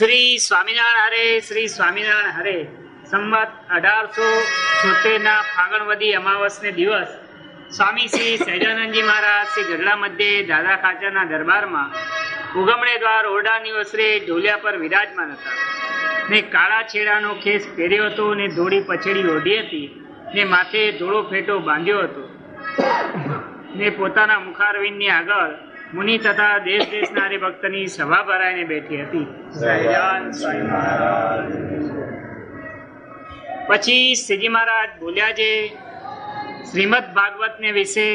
શ્રી સ્વામિનારાયણ હરે, શ્રી સ્વામિનારાયણ હરે. સંમત અઢારસો છોતેરના ફાગણવદી અમાવસને દિવસ. સ્વામી શ્રી સહેજાનંદજી મહારાજ શ્રી ગઢડા મધ્યે દાદા ખાચાના દરબારમાં ઉગમણે દ્વાર ઓરડાની ઓસરે ઢોલિયા પર વિરાજમાન હતા. ને કાળા છેડાનો ખેસ પહેર્યો હતો ને ધોળી પછેડી ઓઢી હતી ને માથે ધોળો ફેટો બાંધ્યો હતો. ને પોતાના મુખારવિંદની આગળ મુનિ તથા દેશ દેશના હરિભક્તની સભા ભરાઈને બેઠી હતી. પછી શ્રીજી મહારાજ બોલ્યા છે શ્રીમદ ભાગવતને વિશે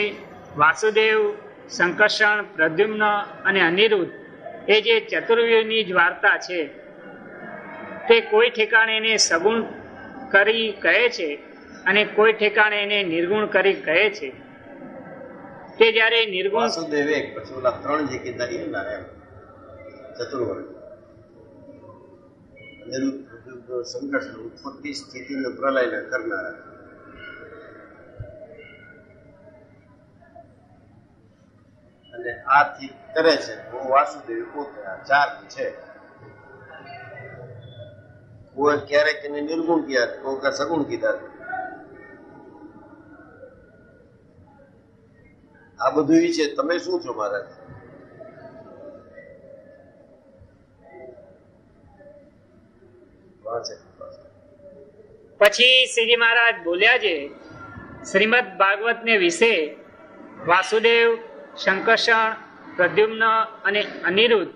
વાસુદેવ સંકર્ષણ પ્રદ્યુમ્ન અને અનિરુદ્ધ એ જે ચતુર્વ્યુહની જ વાર્તા છે તે કોઈ ઠેકાણે એને સગુણ કરી કહે છે અને કોઈ ઠેકાણે એને નિર્ગુણ કરી કહે છે. તે જ્યારે નિર્ગુણ વાસુદેવ એક પછી ઓલા ત્રણ જે કીધા એ ના એમ ચતુર્વર્ગ સંઘર્ષ ઉત્પત્તિ સ્થિતિ ને પ્રલય કરનારા અને આથી કરે છે, હું વાસુદેવ પોતે આ ચાર છે. કોઈ ક્યારેક એને નિર્ગુણ કીધા કોઈ કા સગુણ કીધા આ બધું છે. તમે શું છો મહારાજ? પછી શ્રીજી મહારાજ બોલ્યા છે, શ્રીમદ ભાગવત ને વિશે વાસુદેવ શંકર્ષણ પ્રદ્યુમ્ન અને અનિરુદ્ધ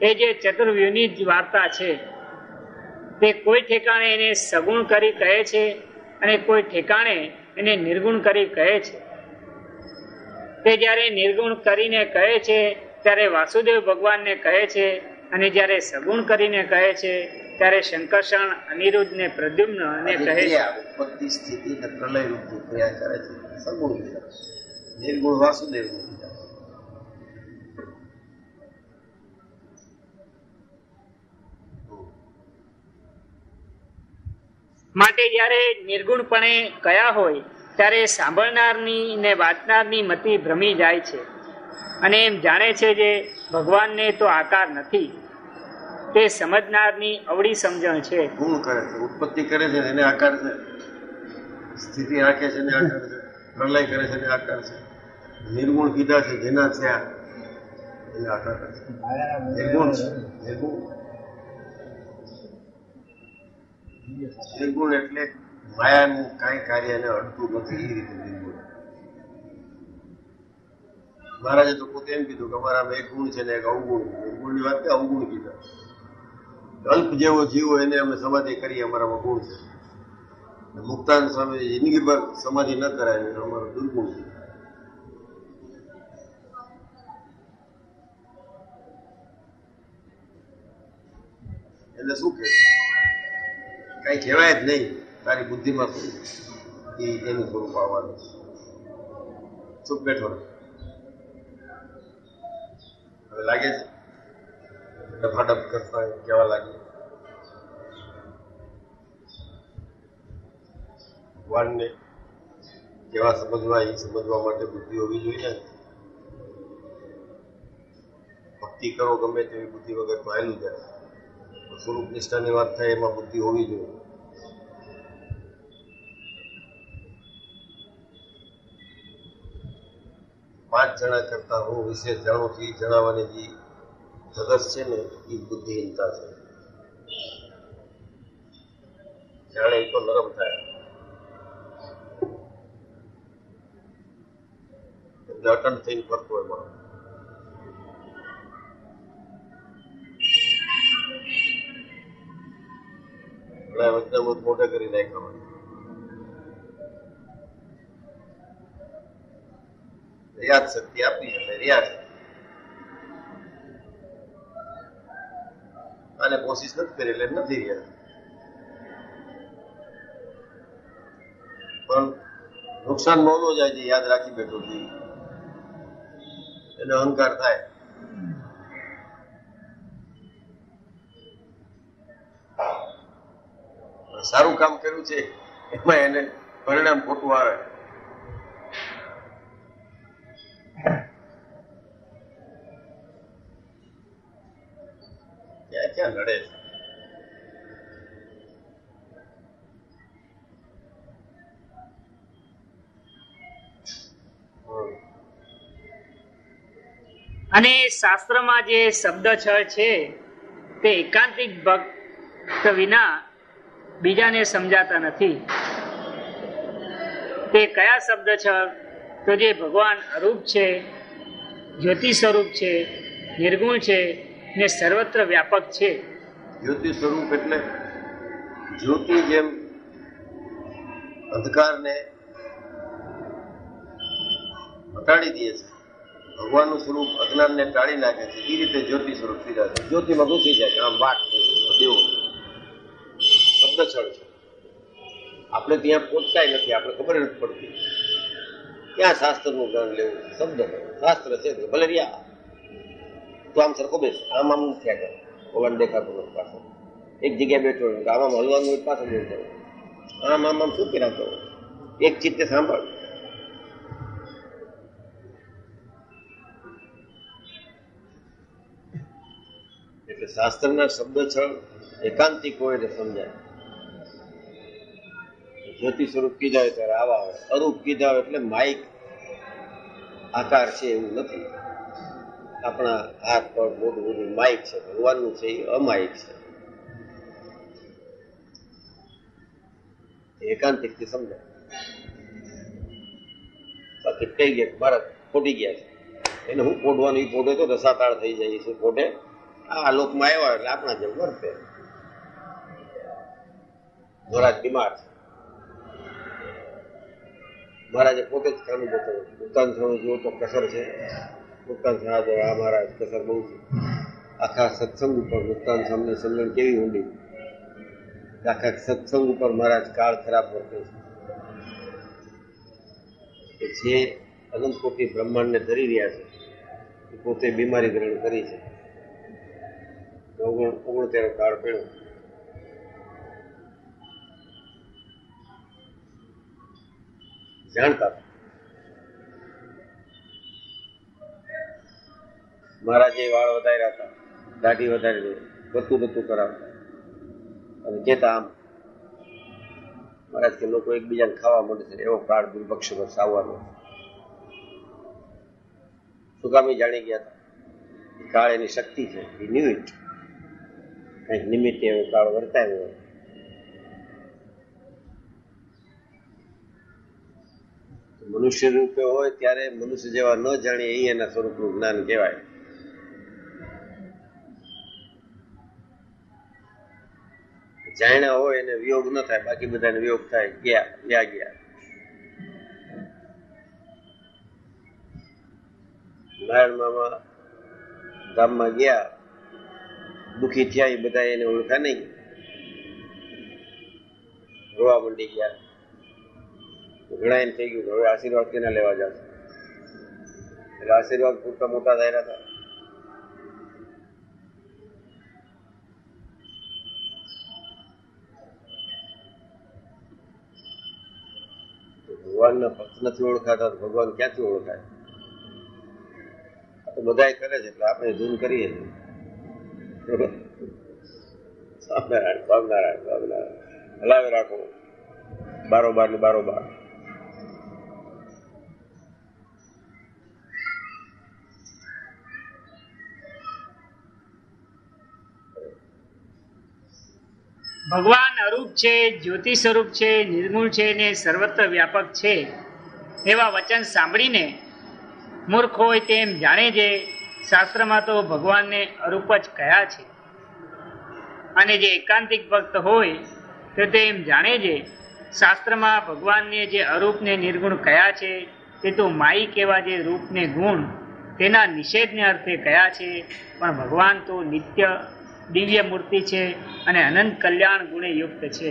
એ જે ચતુર્વ્યુહની વાર્તા છે, તે કોઈ ઠેકાણે એને સગુણ કરી કહે છે અને કોઈ ઠેકાણે એને નિર્ગુણ કરી કહે છે. તે જ્યારે નિર્ગુણ કરીને કહે છે ત્યારે વાસુદેવ ભગવાનને કહે છે અને જ્યારે સગુણ કરીને કહે છે ત્યારે શંકર્ષણ અનિરુદ્ધ ને પ્રદ્યુમ્ન અને કહે છે. ઉત્પત્તિ સ્થિતિ ને પ્રલય રૂપ ક્રિયા કરે છે. સગુણ નિર્ગુણ વાસુદેવ માટે જ્યારે નિર્ગુણપણે કયા હોય ત્યારે સાંભળનારની ને વાંચનારની મતિ ભ્રમી જાય છે. અને એમ જાણે છે જે ભગવાનને તો આકાર નથી. તે સમજનારની અવળી સમજણ છે. ગુણ કરે છે? ઉત્પત્તિ કરે છે એને આકાર છે? સ્થિતિ રાખે છે ને આકાર છે? પ્રલય કરે છે ને આકાર છે? નિર્ગુણ કીધા છે, જેના છે આ, એને આકાર છે. નિર્ગુણ છે? નિર્ગુણ. નિર્ગુણ એટલે માયાનું કાંઈ કાર્ય એને અડતું નથી, એ રીતે નિર્ગુણ મહારાજે તો પોતે એમ કીધું કે અમારા એક ગુણ છે ને એક અવગુણ ગુણની વાત અવગુણ કીધા. અલ્પ જેવો જીવ એને અમે સમાધિ કરીએ, અમારામાં ગુણ છે. મુક્તાન સ્વામી જિંદગી પર સમાધિ ન કરાય એ અમારો દુર્ગુણ છે. એટલે શું કે કઈ કહેવાય જ નહીં. તારી બુદ્ધિમાં એ એનું સ્વરૂપ આવવાનું છે. ચૂપ બેઠો હવે લાગે છે? ડફાડફ કરતા કેવા લાગે? ભગવાનને કેવા સમજવા, એ સમજવા માટે બુદ્ધિ હોવી જોઈએ. ભક્તિ કરો ગમે તેવી બુદ્ધિ વગર તો હાલ્યું જાય. સ્વરૂપ નિષ્ઠાની વાત થાય, એમાં બુદ્ધિ હોવી જોઈએ. પાંચ જણા કરતા હું વિશે જાણું છું એ જણાવવાની જે ધગસ છે ને એ બુદ્ધિહીનતા છે. જાણે એ તો નરમ થાય. એટલે અટન થઈને ફરતો હોય માણસ. ઘણા વચનામૃત મોઢે કરી હોય. યાદ શક્તિ આપી એટલે યાદ અને કોશિશ નથી કરી એટલે નથી રહ્યા પણ નુકસાન મોલો જાય છે યાદ રાખી બેઠો એનો અહંકાર થાય. સારું કામ કર્યું છે. એમાં એને પરિણામ ખોટું આવે. શાસ્ત્રમાં જે શબ્દ છળ છે, તે એકાંતિક ભક્ત વિના બીજાને સમજાતા નથી. તે કયા શબ્દ છળ તો જે ભગવાન અરૂપ છે જ્યોતિ સ્વરૂપ છે, નિર્ગુણ છે ને સર્વત્ર વ્યાપક છે. જ્યોતિ સ્વરૂપ એટલે જ્યોતિ જેમ અંધકારને હટાડી દે છે. ભગવાનનું સ્વરૂપ અજ્ઞાનને ટાળી નાખે છે. એ રીતે જ્યોતિ સ્વરૂપ થઈ જાય જ્યોતિમાં ઘૂસી જાય? આમ વાત દેવો. શબ્દ છળ છે. આપણે ત્યાં પહોંચતાય નથી. આપણે ખબર નથી પડતી. ક્યાં શાસ્ત્રનું જ્ઞાન લેવું? શબ્દ શાસ્ત્ર છે ભલે રહ્યા. તો આમ સરખો બેસ. આમ આમ થયા કરે. ભગવાન દેખાતું નથી પાછળ એક જગ્યાએ બેઠો આમ આમ હલવાનું પાછળ જવું આમ આમ આમ શું કર્યા કરો? એક ચિત્તે સાંભળ એટલે શાસ્ત્રના શબ્દ છળ એકાંતિક હોય એટલે સમજાય. જ્યોતિ સ્વરૂપ કીધા હોય ત્યારે આવા આવે અરૂપ કીધા હોય એટલે માઇક આકાર છે એવું નથી. આપણા હાથ પર મોટું બધું માઇક છે. ભગવાનનું છે એ અમાયિક છે. એકાંતિકથી સમજાય. બાકી કઈ ગયા? ભારત ખોટી ગયા છે. એને હું પોઢવાનું એ પોઢે તો રસાતાળ થઈ જાય છે પોઢે આ લોકમાં આવ્યા એટલે આપણા જેમ વર્તે મહારાજ બીમાર છે. મહારાજે પોતે જ ખાનું બતાવ્યું મુક્તાન સ્વામી જુઓ તો કસર છે. મુક્તાન તો આ મહારાજ કસર બહુ છે. આખા સત્સંગ ઉપર મુક્તાન સ્વામીની સમજણ કેવી ઊંડી? આખા સત્સંગ ઉપર મહારાજ કાળ ખરાબ વર્તે છે. જે અનંત કોટી બ્રહ્માંડને ધરી રહ્યા છે, એ પોતે બીમારી ગ્રહણ કરી છે. ઓગણ ઓગણતેર કાળ પડ્યો જાણતા મારા જે વાળ વધાર્યા હતા, દાઢી વધારી દે, બધું બધું કરાવતા. અને કહેતા આમ, મહારાજ કે લોકો એકબીજાને ખાવા મળે છે એવો કાળ દુર્ભક્ષ પર આવવાનો. સુગામી જાણી ગયા હતા. કાળ એની શક્તિ છે, એ નિમિત્ત કંઈક નિમિત્તે એવો કાળ વર્તાયો હોય મનુષ્ય રૂપે હોય ત્યારે મનુષ્ય જેવા ન જાણીએ એ એના સ્વરૂપનું જ્ઞાન કહેવાય જાણ્યા હોય એને વિયોગ ન થાય બાકી બધાને વિયોગ થાય ગયા ગયા ગયા નારાયણ મામા ગામમાં ગયા દુખી થયા એ બધા એને ઓળખા નહીં રોવા મંડી ગયા ઘણા એમ થઈ ગયું કે હવે આશીર્વાદ કેના લેવા જશે એટલે આશીર્વાદ પૂરતા મોટા થયેલા હતા ભગવાનના ભક્ત નથી ઓળખાતા તો ભગવાન ક્યાંથી ઓળખાય આ તો બધાય કરે છે એટલે આપણે ધૂન કરીએ છીએ સ્વામિનારાયણ સ્વામિનારાયણ સ્વામિનારાયણ. હલાવે રાખો. બારોબાર ને બારોબાર. ભગવાન અરૂપ છે, જ્યોતિ સ્વરૂપ છે નિર્ગુણ છે ને સર્વત્ર વ્યાપક છે. એવા વચન સાંભળીને મૂર્ખ હોય તેમ જાણે છે શાસ્ત્રમાં તો ભગવાનને અરૂપ જ કયા છે? અને જે એકાંતિક ભક્ત હોય, તો એમ જાણે છે, શાસ્ત્રમાં ભગવાનને જે અરૂપને નિર્ગુણ કયા છે, તે તો માઈ કેવા જે રૂપને ગુણ, તેના નિષેધને અર્થે કયા છે, પણ ભગવાન તો નિત્ય દિવ્ય મૂર્તિ છે અને અનંત કલ્યાણ ગુણે યુક્ત છે.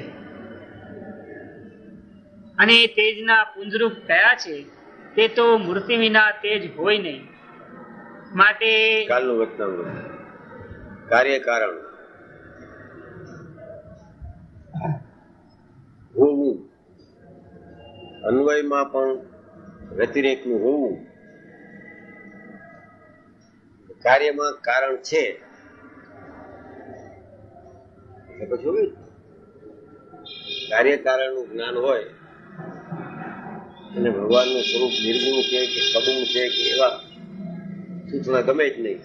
અને તેજના પુંજરૂપ કયા છે, તે તો મૂર્તિ વિના તેજ હોય નહીં. માટે કાલનું વર્તમાન કાર્ય કારણ. હોવું. અન્વયમાં પણ વ્યતિરેકનું હોવું. કાર્યમાં કારણ છે. પછી. કાર્ય કારણનું જ્ઞાન હોય. અને ભગવાનનું સ્વરૂપ નિર્ગુણ છે કે સગુણ છે કે એવા સૂચના ગમે જ નહીં.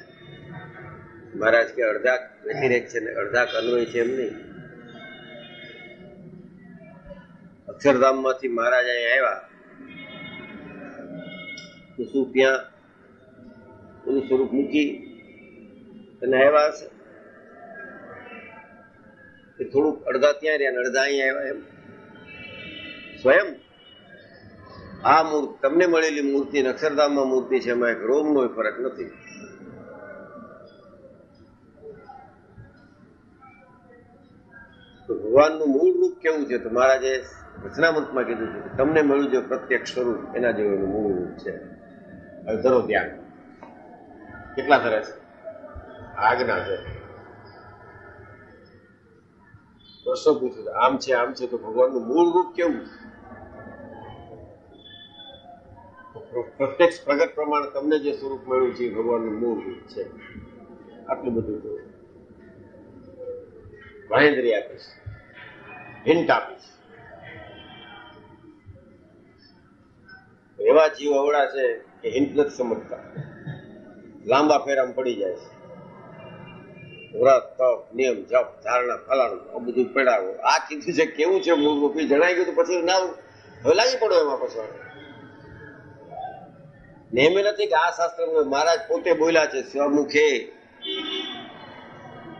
મહારાજ કે અડધા વ્યતિરેક છે ને અડધા અન્વય છે એમ નહીં. અક્ષરધામમાંથી મહારાજ અહીં આવ્યા. તો શું ત્યાં એનું સ્વરૂપ મૂકી અને આવ્યા હશે? થોડુંક અડધા ત્યાં રહ્યા અડધા અહીં આવ્યા એમ? સ્વયં? આ તમને મળેલી મૂર્તિ અને અક્ષરધામમાં મૂર્તિ છે એમાં એક રોમનો ફરક નથી. ભગવાનનું મૂળ રૂપ કેવું છે? તો મહારાજે રચનામંતમાં કીધું છે તમને મળ્યું જે પ્રત્યક્ષ સ્વરૂપ, એના જેવું એનું મૂળ રૂપ છે. હવે ધરો ધ્યાન કેટલા ધરે છે? આજ્ઞા છે. પ્રશ્ન પૂછ્યો આમ છે આમ છે, તો ભગવાનનું મૂળ રૂપ કેવું છે? પ્રત્યક્ષ પ્રગટ પ્રમાણે તમને જે સ્વરૂપ મળ્યું છે ભગવાનનું મૂળ રૂપ છે. આટલું બધું જોયું મહેન્દ્રી આપીશ. હિન્ટ આપીશ. એવા જીવ અવળા છે કે હિન્ટ નથી સમજતા. લાંબા ફેરામાં પડી જાય છે. વ્રત તપ, નિયમ, જપ, ધારણા, ફલાણું, આ બધું પડાવો. આ કીધું છે કેવું છે મૂળ રૂપી જણાઈ ગયું પછી ના હવે લાગી પડો એમાં પછી. ને એમ નથી કે આ શાસ્ત્ર મહારાજ પોતે બોલ્યા છે, સ્વમુખે.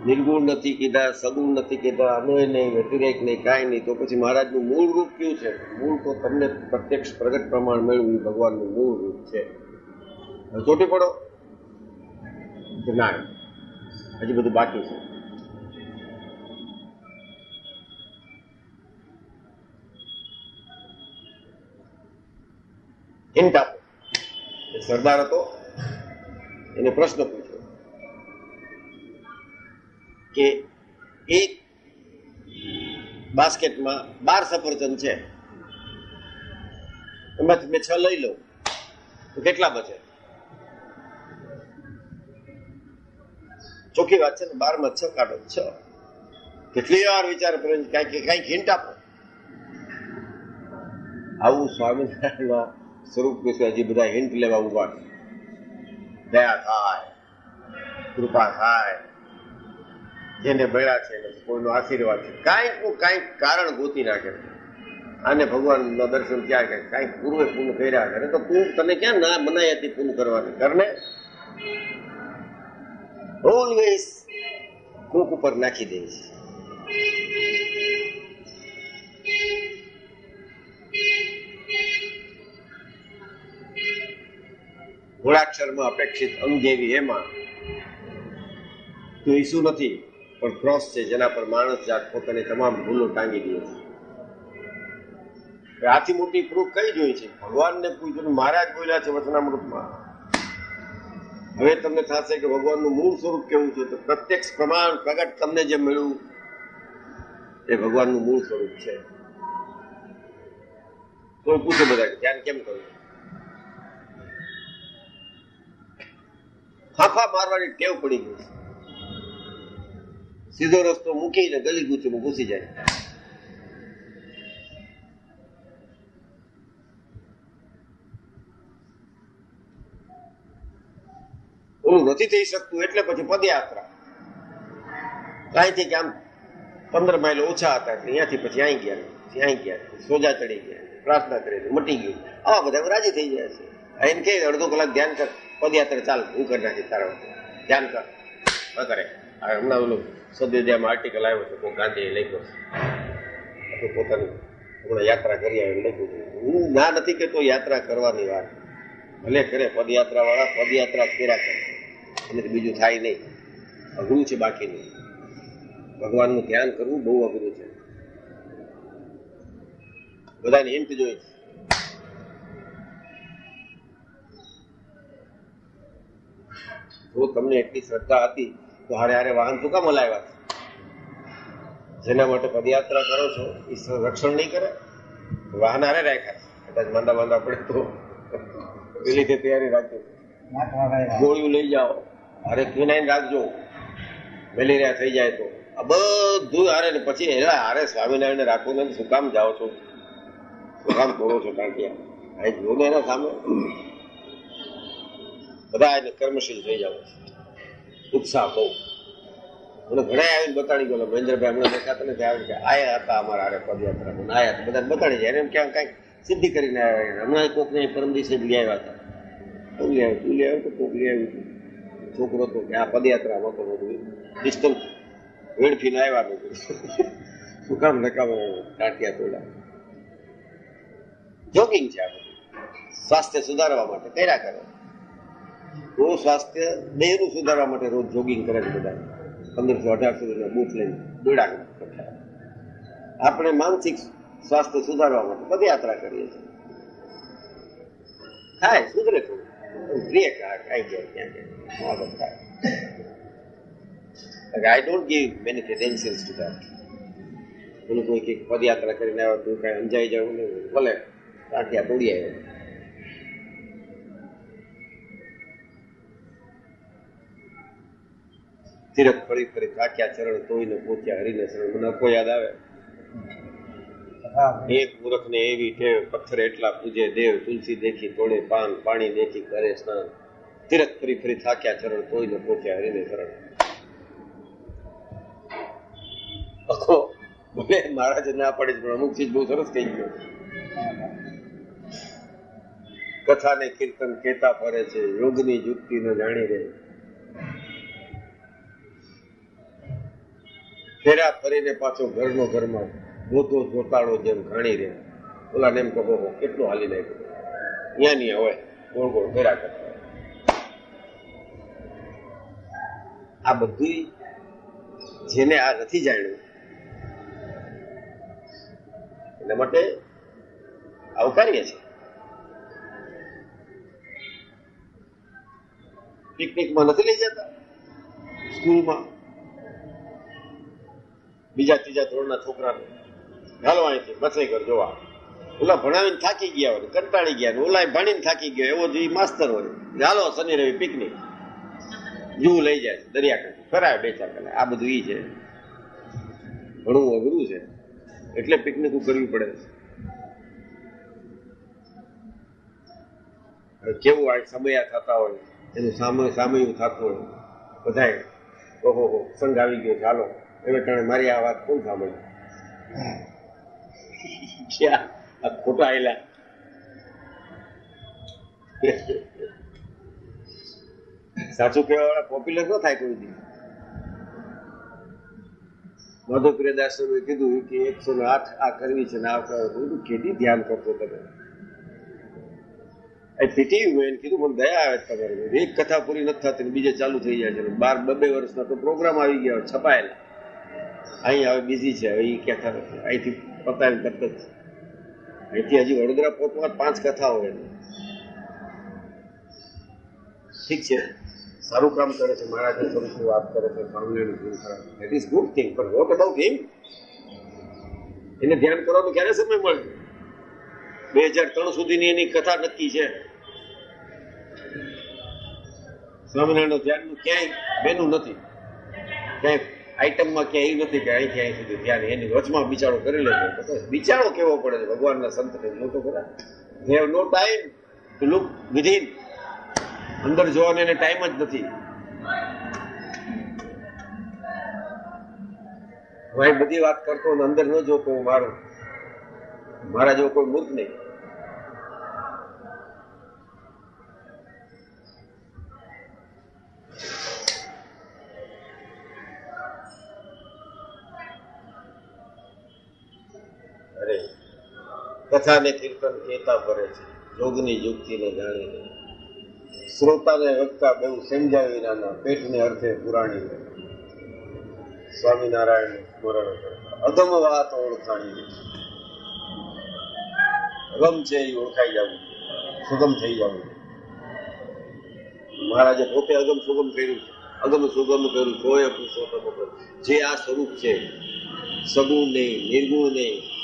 નિર્ગુણ નથી કીધા, સગુણ નથી કીધા અન્વય નહીં, વ્યતિરેક નહીં, કાંઈ નહીં. તો પછી મહારાજનું મૂળ રૂપ કયું છે? મૂળ તો તમને પ્રત્યક્ષ પ્રગટ પ્રમાણ મેળવ્યું ભગવાનનું મૂળ રૂપ છે. હવે ચોટી પડો. ના. હજી બધું બાકી છે. હિન્ટ આપો. સરદાર હતો? એને પ્રશ્ન પૂછ્યો કે એક બાસ્કેટમાં બાર સફરજન છે? એમાંથી મેં છ લઈ લઉં. તો કેટલા બચે? ચોખ્ખી વાત છે ને, બારમાં છ કાઢો, છ. કેટલી વાર વિચાર કર્યો કાંઈક કાંઈક હિન્ટ આપો. આવું સ્વામિનારાયણના સ્વરૂપ વિશે બધા હિન્ટ લેવા ઊભા છે. દયા થાય, કૃપા થાય, જેને ભેળા છે કોઈનો આશીર્વાદ છે. કાંઈકનું કાંઈક કારણ ગોતી નાખે. આને ભગવાનના દર્શન ક્યાં કે કાંઈક પૂર્વે પૂર્ણ કર્યા કરે, તો તું તને ક્યાં ના મનાઈ હતી પૂર્ણ કરવાની? કરને? ઓલવેઝ કોક ઉપર નાખી દે. છે મૂળાક્ષરમાં અપેક્ષિત અંગ જેવી એમાં તો ઈસુ નથી, પણ ક્રોસ છે, જેના પર માણસ જાત પોતાની તમામ ભૂલો ટાંગી દે છે. આથી મોટી પ્રૂફ કઈ જોઈ છે? ભગવાનને પૂછ્યું મહારાજ બોલ્યા છે વચનામૃતમાં. હવે તમને થશે કે ભગવાનનું મૂળ સ્વરૂપ કેવું છે? તો પ્રત્યક્ષ પ્રમાણ પ્રગટ તમને જે મળ્યું, એ ભગવાનનું મૂળ સ્વરૂપ છે. તો પૂછે બધા ધ્યાન કેમ કરવું ફાફા મારવાની ટેવ પડી ગઈ. છે સીધો રસ્તો મૂકીને ગલી ગુચીમાં ઘૂસી જાય. નથી થઈ શકતું એટલે પછી પદયાત્રા. અહીંથી કે આમ પંદર માઇલ ઓછા હતા એટલે અહીંયાથી પછી અહીં ગયા અહીં ગયા સોજા ચડી ગયા, પ્રાર્થના કરી, મટી ગયું. આવા બધા રાજી થઈ જાય છે. એમ કે અડધો કલાક ધ્યાન કર. પદયાત્રા ચાલ, હું કરી નાખી તારા ધ્યાન કર. ન કરે હમણાં ઓલું સદવિદ્યામાં આર્ટિકલ આવ્યો છે, કોઈ ગાંધીએ લખ્યો તો પોતાની હમણાં યાત્રા કરી આવે લખ્યું હું ના નથી કહેતો યાત્રા કરવાની વાત. ભલે કરે પદયાત્રા વાળા પદયાત્રા કર્યા કરે. એનાથી બીજું થાય નહીં. અઘરું છે બાકી નહીં ભગવાનનું ધ્યાન કરવું બહુ અઘરું છે. બધાને હિંટ જોઈએ છે. જો તમને એટલી શ્રદ્ધા હતી, તો હારે હારે વાહન તું કામ લાવ્યા છે? જેના માટે પદયાત્રા કરો છો, એ રક્ષણ નહીં કરે? વાહન હારે રાખ્યા કદાચ માંદા માંદા પડે તો એ લીધે તૈયારી રાખજો. ગોળીઓ લઈ જાઓ. હારે ક્વિનાઇન રાખજો. મેલેરિયા થઈ જાય તો. આ બધું હારે ને પછી એલા હારે સ્વામિનારાયણ રાખવું નથી શું કામ જાઓ છો? શું કામ કરો છો ટાંટિયા અહીં જો ને એના સામે? બધા એને કર્મશીલ થઈ જાવ ઉત્સાહ બહુ. મને ઘણા આવીને બતાડી ગયો, મહેન્દ્રભાઈ હમણાં દેખાતા નથી, આવે કે આયા હતા અમારા હારે પદયાત્રા મને આયા બધા બતાડી જાય એમ ક્યાં કાંઈક સિદ્ધિ કરીને આવ્યા હમણાં કોકને પરમ દિવસે લઈ આવ્યા હતા. તું લઈ આવ્યું? લઈ આવ્યું? તો કોક લઈ આવ્યું. છોકરો તો કે આ પદયાત્રા હતો બધું ડિસ્ટન્સ વેડફીને આવ્યા બધું. શું કામ નકામ ટાંટિયા તોડા જોગિંગ છે આ બધું. સ્વાસ્થ્ય સુધારવા માટે કર્યા કરે. રોજ સ્વાસ્થ્ય, દેહનું સુધારવા માટે રોજ જોગિંગ કરે છે બધા. પંદરસો, અઢારસો રૂપિયા બૂટ લઈને દોડા આપણે માનસિક સ્વાસ્થ્ય સુધારવા માટે પદયાત્રા કરીએ છીએ. થાય, સુધરે થોડું. પ્રિય આવી જાય થાય. I don't give many credentials to that કોઈ કે પદયાત્રા કરીને આવ્યો તું કાંઈ અંજાઈ જવું નહીં ભલે ટાંટિયા તોડી આવ્યો. તિરક ફરી ફરી થાક્યા ચરણ તોઈને પહોંચ્યા હરીને શરણ. મને અખો યાદ આવે. એક મૂર્ખને એવી ટેવ પથ્થર એટલા પૂજે દેવ તુલસી દેખી તોડે પાન, પાણી દેખી કરે સ્નાન. તિરક ફરી ફરી થાક્યા ચરણ તોઈને પહોંચ્યા હરીને શરણ. અખો ભલે મહારાજ ના પડે પણ અમુક ચીજ બહુ સરસ કહી ગયો. કથા ને કીર્તન કેતા ફરે છે, યોગની યુક્તિ ન જાણી રહે. ફેરા ફરીને પાછો ઘરનો ઘરમાં ગોતો ગોતાળો જેમ ઘાણી રહે ઓલા ને એમ કહો "ઓહો, કેટલું હાલી નાખ્યું? અહીંયા નહીં હોય ગોળ ગોળ ફેરા કરતા. આ બધું જેને આ નથી જાણ્યું એના માટે આવકારીએ છીએ. પિકનિકમાં નથી લઈ જતા? સ્કૂલમાં? બીજા ત્રીજા ધોરણના છોકરાને. હાલો અહીંથી મથલીકર જોવા. ઓલા ભણાવીને થાકી ગયા હોય કંટાળી ગયા ઓલા ભણીને થાકી ગયો એવો જે માસ્તર હોય. હાલો, શનિ રવિ પિકનિક. જૂ લઈ જાય, દરિયાકાંઠે. ફરાય બે ચાર કલાક. આ બધું ઈ છે. ભણવું અઘરું છે. એટલે પિકનિક કરવી પડે. કેવું આ સમયા થતા હોય, એનું સામે સામયું થતું હોય. બધાય ઓહો સંઘ આવી ગયો ચાલો એને કારણે મારી આ વાત કોણ સાંભળી આ ખોટા આયેલા. સાચું કહેવા વાળા પોપ્યુલર ન થાય કોઈ દી. માધવપ્રિય દાસે કીધું કે એકસો ને આઠ આ કરવી છે ને આ કરવું કેટલી ધ્યાન કરતો તમે? એ પીટી મેં કીધું મને દયા આવે તમારી એક કથા પૂરી નથી થતી બીજે ચાલુ થઈ જાય છે. બાર બબે વર્ષના તો પ્રોગ્રામ આવી ગયા છપાયેલા. અહીં હવે બિઝી છે. એ કહેતા અહીંથી પતાવી તરત જ. અહીંથી હજી વડોદરા પહોંચવા પાંચ કથાઓ એની. ઠીક છે. સારું કામ કરે છે. મહારાજે સ્વરૂપની વાત કરે છે. સ્વામિનારાયણ ગુરુ કરે ઇઝ ગુડ થિંગ પણ વોટ અબાઉટ હિમ એને ધ્યાન કરવાનું ક્યારે સમય મળે? બે હજાર ત્રણ સુધીની એની કથા નક્કી છે. સ્વામિનારાયણ ધ્યાનનું ક્યાંય બેનું નથી. ક્યાંય આઈટમમાં ક્યાં એવું નથી કે અહીંથી અહીં સુધી ધ્યાન એની વચમાં બિચારો કરી લેજો. તો બિચારો કેવો પડે છે? ભગવાનના સંતને જોતો ખરા they have no time to look within અંદર જોવાનો એને ટાઈમ જ નથી. હું બધી વાત કરતો અંદર ન જોતો હું મારું. મારા જેવો કોઈ મૂર્ખ નહીં. કથા ને કીર્તન કહેતા ફરે છે. યોગની યુક્તિને જાણીને શ્રોતાને વક્તા બહુ સમજાવી નાના પેટને અર્થે પુરાણી સ્વામિનારાયણ સ્મરણ કરતા અધમ વાત ઓળખાણી અગમ છે એ ઓળખાઈ જવું સુગમ થઈ જવું મહારાજે પોતે અગમ સુગમ કર્યું છે. અગમ સુગમ કર્યું, તોય પુરુષોત્તમ. જે આ સ્વરૂપ છે સગુણ નહીં નિર્ગુણ નહીં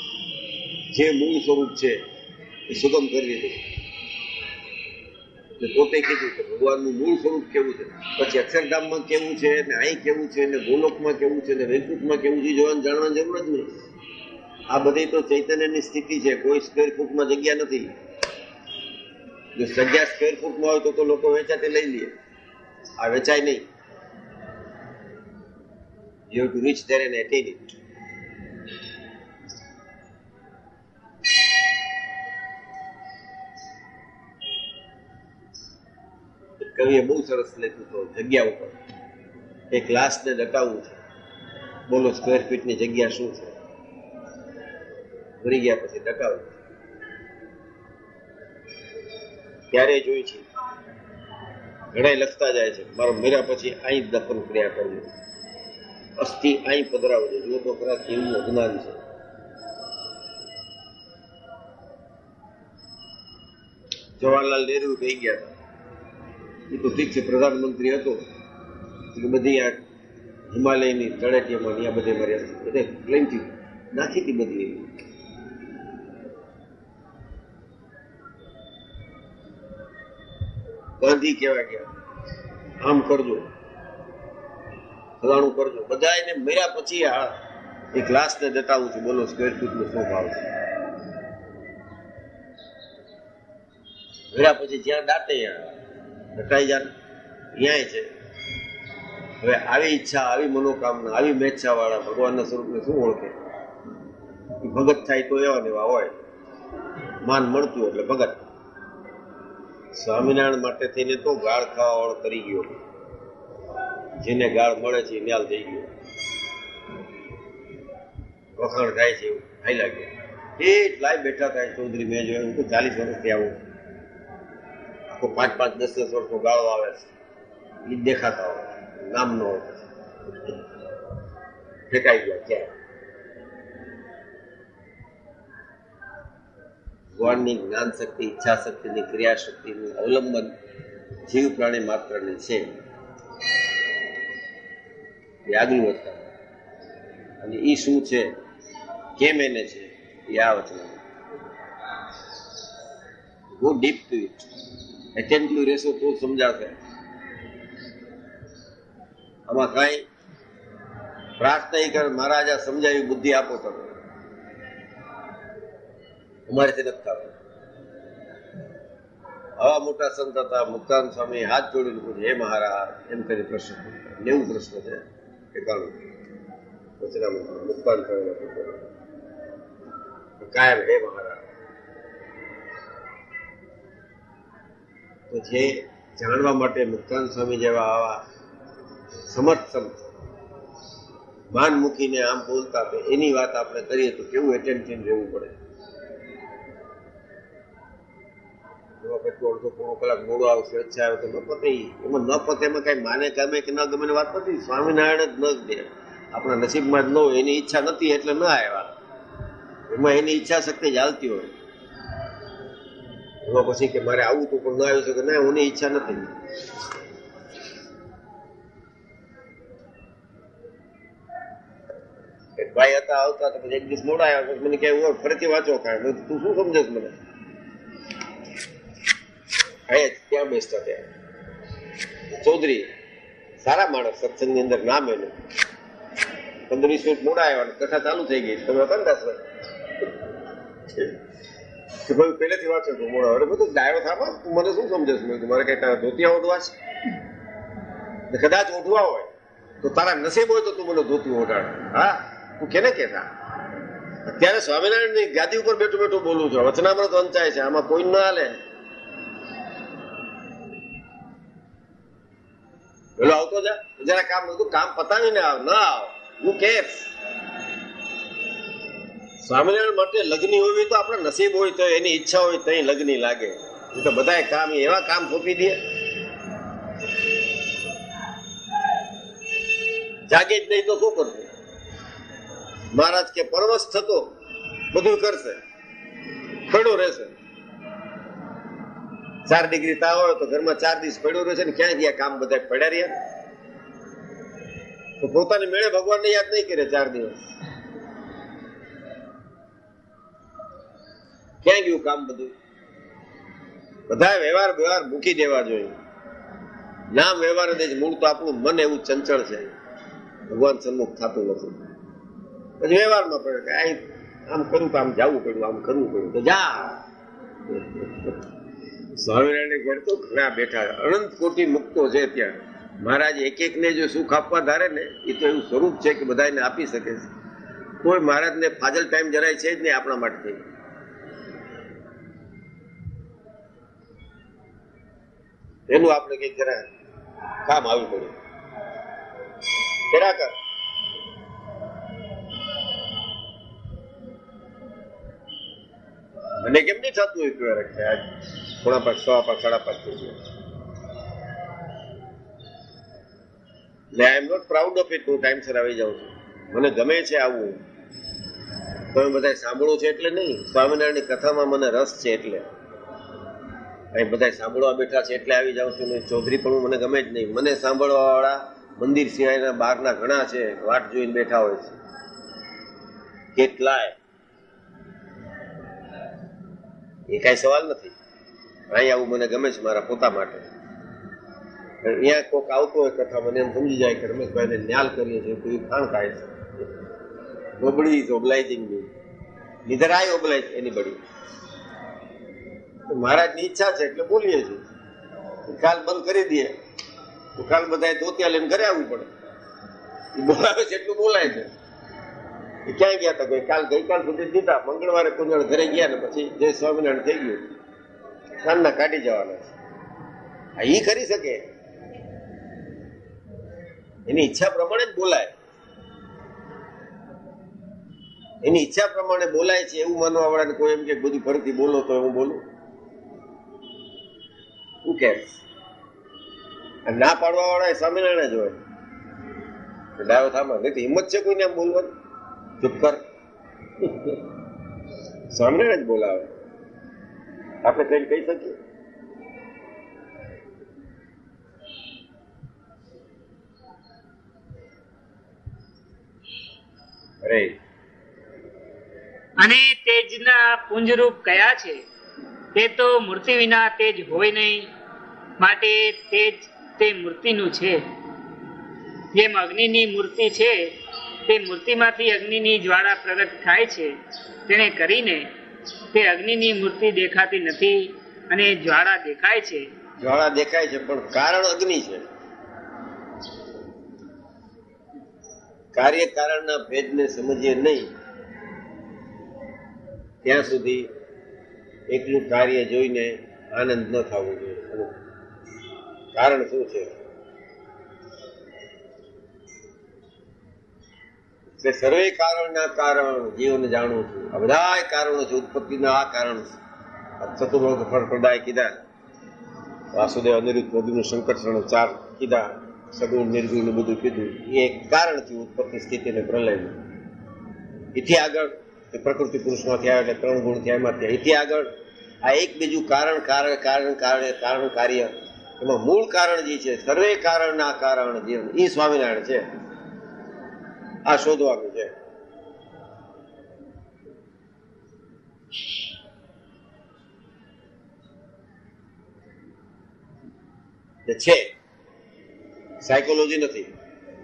જે મૂળ સ્વરૂપ છે, એ સુગમ કરી દીધું પોતે કીધું કે ભગવાનનું મૂળ સ્વરૂપ કેવું છે? પછી અક્ષરધામમાં કેવું છે, ને અહીં કેવું છે, ને ગોલોકમાં કેવું છે, ને વૈકુંઠમાં કેવું છે જોવાનું જાણવાની જરૂર જ નહીં. આ બધી તો ચૈતન્યની સ્થિતિ છે, કોઈ સ્ક્વેર ફૂટમાં જગ્યા નથી. જો જગ્યા સ્ક્વેર ફૂટમાં હોય તો તો લોકો વેચાતે લઈ લે. આ વેચાય નહીં. You to reach there and attain it કવિએ બહુ સરસ લખ્યું હતું, જગ્યા ઉપર. એક લાશને ડટાવવું છે. બોલો સ્ક્વેર ફીટની જગ્યા શું છે? ભરી ગયા પછી ડટાવવું ત્યારે જોઈ છે? ઘણા લખતા જાય છે, મારો મર્યા પછી અહીં દફન ક્રિયા કરવું. અસ્થિ અહીં પધરાવજો જુઓ તો ખરા કેવું અજ્ઞાન છે. જવાહરલાલ નહેરુ કહી ગયા હતા. એ તો ઠીક છે, પ્રધાનમંત્રી હતો. બધી આ હિમાલયની તળેટીમાં ત્યાં બધે મર્યા બધે પ્લેનથી નાખી હતી બધી. એવી ગાંધી કેવા ગયા આમ કરજો, ફલાણું કરજો. બધા એને મર્યા પછી આ એક લાશને જતાવું છું. બોલો સ્ક્વેર ફૂટનો શું ભાવ છે. મર્યા પછી જ્યાં દાટે ત્યાં જાન. ત્યાંય છે. હવે આવી ઈચ્છા, આવી મનોકામના, આવી મેચ્છા વાળા ભગવાનના સ્વરૂપને શું ઓળખે? ભગત થાય તો એવા ને એવા હોય. માન મળતું એટલે ભગત. સ્વામિનારાયણ માટે થઈને તો ગાળ ખાવા વાળો કરી ગયો. જેને ગાળ મળે છે ન્યાલ થઈ ગયો. વખાણ થાય છે એવું હાઈ લાગ્યા એટલાય બેઠા થાય ચૌધરી મેં જોયું તો ચાલીસ વર્ષથી આવું. આખો પાંચ પાંચ, દસ દસ વર્ષનો ગાળો આવે છે. એ દેખાતા હોય. નામ નો ફેંકાઈ ગયા ક્યાં ભગવાનની જ્ઞાન શક્તિ ઈચ્છા શક્તિની ક્રિયા શક્તિનું અવલંબન જીવ પ્રાણી માત્રની છે. આગલું વચન. અને એ શું છે? કેમ એને છે? એ આ વચન. Go deep to it attentively રહેશો તો સમજાશે આમાં કઈ પ્રાર્થના કર, મહારાજ સમજાવી બુદ્ધિ આપો તમે. અમારેથી નથી થતું. આવા મોટા સંત હતા, મુક્તાન સ્વામી, હાથ જોડીને પૂછે, હે મહારાજ? એમ કરી પ્રશ્ન. નેવું પ્રશ્ન છે એકાણું પછી મુક્તાન સ્વામી કાયમ, હે મહારાજ. તો જે જાણવા માટે મુક્તાન સ્વામી જેવા આવા સમર્થ સંત માન મૂકીને આમ બોલતા તો એની વાત આપણે કરીએ તો કેવું એટેન્શન રહેવું પડે? એમાં પછી અડધો પોણો કલાક મોડો આવશે, અચ્છા આવે તો ન પતે એમાં ન પતે એમાં કઈ માને ગમે કે ન ગમે વાત પતી સ્વામિનારાયણ જ ન દે આપણા નસીબમાં જ ન હોય, એની ઈચ્છા નથી એટલે ન આવ્યા. એમાં એની ઈચ્છા શક્તિ જ હાલતી હોય. એમાં પછી કે મારે આવું તો પણ ન આવ્યું છે કે ના હું ઈચ્છા નથી. ભાઈ હતા આવતા તો પછી એક દિવસ મોડા આવ્યા મને કે "ઓય, ફરીથી વાંચો કાંઈ. તું શું સમજે મને? એ ત્યાં બેસતા ત્યાં ચૌધરી સારા માણસ સત્સંગની અંદર નામ એનું. પંદર વીસ મિનિટ મોડા આવ્યા કથા ચાલુ થઈ ગઈ. તમે હતા ને કે ભાઈ પહેલેથી વાંચો તો મોડા અરે બધું ડાયો થાપા મને શું સમજે છે? મારે કઈ ધોતિયા ઓઢવા છે. કદાચ ઓઢવા હોય, તો તારા નસીબ હોય તો તું મને ધોતી ઓઢાડ. હા, તું કેને કહેતા? અત્યારે સ્વામિનારાયણની ગાદી ઉપર બેઠું બેઠું બોલું છું. વચનામૃત વંચાય છે, આમાં કોઈ ના હાલે. પેલો આવતો જા, જરા કામ નતું કામ પતાવીને આવ, ના આવ. હું કેસ સ્વામિનારાયણ માટે લગ્ન હોવી તો આપણા નસીબ હોય તો એની ઈચ્છા હોય તો લગ્ન લાગે. એ તો બધા કામ, એવા કામ સોંપી દે. જાગે જ નહીં તો શું કરશે? મહારાજ કે પરવશ થતો, બધું કરશે. પડ્યો રહેશે. ચાર ડિગ્રી તાવ હોય તો ઘરમાં ચાર દિવસ પડ્યો રહેશે ને ક્યાં ગયા કામ બધા પડ્યા રહ્યા? તો પોતાની મેળે ભગવાનને યાદ નહીં કરે ચાર દિવસ. ક્યાં ગયું કામ બધું? બધા વ્યવહાર વ્યવહાર મૂકી દેવા જોઈએ. નામ વ્યવહાર જ મૂળ તો આપણું મન એવું ચંચળ છે. ભગવાન સન્મુખ થતું નથી. પછી વ્યવહારમાં પડે કે અહીં આમ કરું તો આમ જવું પડ્યું, આમ કરવું પડ્યું. તો જા. સ્વામિનારાયણ ઘેર તો ઘણા બેઠા અનંત કોટી મુક્તો છે ત્યાં. મહારાજ એક એક ને જો સુખ આપવા ધારે ને, એ તો એવું સ્વરૂપ છે કે બધાને આપી શકે છે. કોઈ મહારાજને ફાજલ ટાઈમ જરાય છે જ નહીં આપણા માટે. એનું આપણે કઈ જરા કામ આવી પડ્યું કેરા મને કેમ નહીં થતું કોઈ વાર આજ થોડા પાંચ, સવા પાંચ, સાડા પાંચ થઈ ગયા એટલે I am not proud of it હું ટાઈમસર આવી જાઉં છું. મને ગમે છે આવવું તમે બધા સાંભળો છે એટલે નહીં. સ્વામિનારાયણની કથામાં મને રસ છે એટલે. અહીં બધા સાંભળવા બેઠા છે, એટલે આવી જાઉં છું. ને ચૌધરી પણ મને ગમે જ નહીં. મને સાંભળવા વાળા મંદિર સિવાયના બહારના ઘણા છે. વાટ જોઈને બેઠા હોય છે. કેટલાય? એ કઈ સવાલ નથી. અહીં આવું મને ગમે છે મારા પોતા માટે. અહીંયા કોઈક આવતો હોય કથા, મને એમ સમજી જાય કે રમેશભાઈને ન્યાલ કરીએ છીએ તો એ ખાણ ખાય છે. Nobody is obliging me neither I oblige anybody મહારાજની ઈચ્છા છે એટલે બોલીએ છીએ. કાલ બંધ કરી દઈએ. તો કાલ બધા ધોતિયા લઈને ઘરે આવવું પડે. એ બોલાવે છે એટલું બોલાય છે. એ ક્યાં ગયા હતા કાલ ગઈકાલ સુધી દીધા. મંગળવારે કુંજળ ઘરે ગયા ને પછી જય સ્વામિનારાયણ થઈ ગયું, સાંજના કાઢી જવાના છે. ઈ કરી શકે. એની ઈચ્છા પ્રમાણે જ બોલાય. એની ઈચ્છા પ્રમાણે બોલાય છે એવું માનવા વાળાને કોઈ એમ કે બધું ફરીથી બોલો તો હું બોલું. કે ના પાડવા વાળા સ્વામિનારાયણ જ હોય. ડાયો થામા નહીં હિંમત છે કોઈને એમ બોલવાની? ચૂપ કર. સ્વામિનારાયણ જ બોલાવે. આપણે કઈ કહી શકીએ? અને તેજના પુંજરૂપ કયા છે? તે તો મૂર્તિ વિના તેજ હોય નહીં. માટે તેજ તે મૂર્તિનું છે. જેમ અગ્નિની મૂર્તિ છે, તે મૂર્તિમાંથી અગ્નિની જ્વાળા પ્રગટ થાય છે. તેને કરીને તે અગ્નિની મૂર્તિ દેખાતી નથી અને જ્વાળા દેખાય છે. જ્વાળા દેખાય છે, પણ કારણ અગ્નિ છે. કાર્ય કારણના ભેદને સમજીએ નહીં. ત્યાં સુધી એકલું કાર્ય જોઈને આનંદ ન થવો જોઈએ. કારણ શું છે? એટલે સર્વે કારણના કારણ જીવન જાણું છું. આ બધા કારણો છે. ઉત્પત્તિના આ કારણ છે. ચતુર્વર્ગ કીધા. વાસુદેવ અનિરુદ્ધ પ્રદ્યુમ્ન શંકરચરણ ચાર કીધા. સગુણ નિર્ગુણ બધું કીધું. એ એક કારણ છે ઉત્પત્તિ સ્થિતિ અને પ્રલયનું એથી આગળ પ્રકૃતિ પુરુષમાંથી આવ્યા એટલે ત્રણ ગુણ થયા એમાં થયા આગળ. આ એક બીજું કારણ કારણ કારણ કારણ કારણ, કાર્ય. એમાં મૂળ કારણ જે છે, સર્વે કારણના કારણ જીવન એ સ્વામિનારાયણ છે. આ શોધવાનું છે. છે. સાયકોલોજી નથી.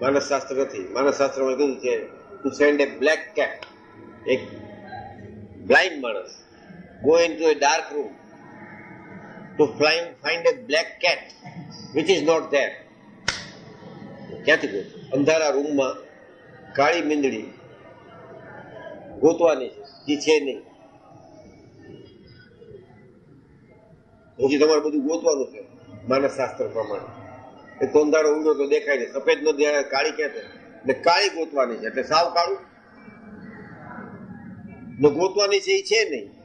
માનસશાસ્ત્ર નથી. માનસશાસ્ત્રમાં કીધું છે to send a black cat એક બ્લાઇન્ડ માણસ go to a dark room to find find a black cat which is not there ક્યાંથી ગોત અંધારા રૂમમાં કાળી મીંદડી ગોતવાની છે જે છે નહીં. પછી તમારે બધું ગોતવાનું છે માનસશાસ્ત્ર પ્રમાણે. એ તો અંધારો ઊંડો તો દેખાય નહીં. સફેદ નો દેખાય કાળી ક્યાં છે કાળી ગોતવાની છે. એટલે સાવ કાળું ને ગોતવાની છે એ છે નહીં.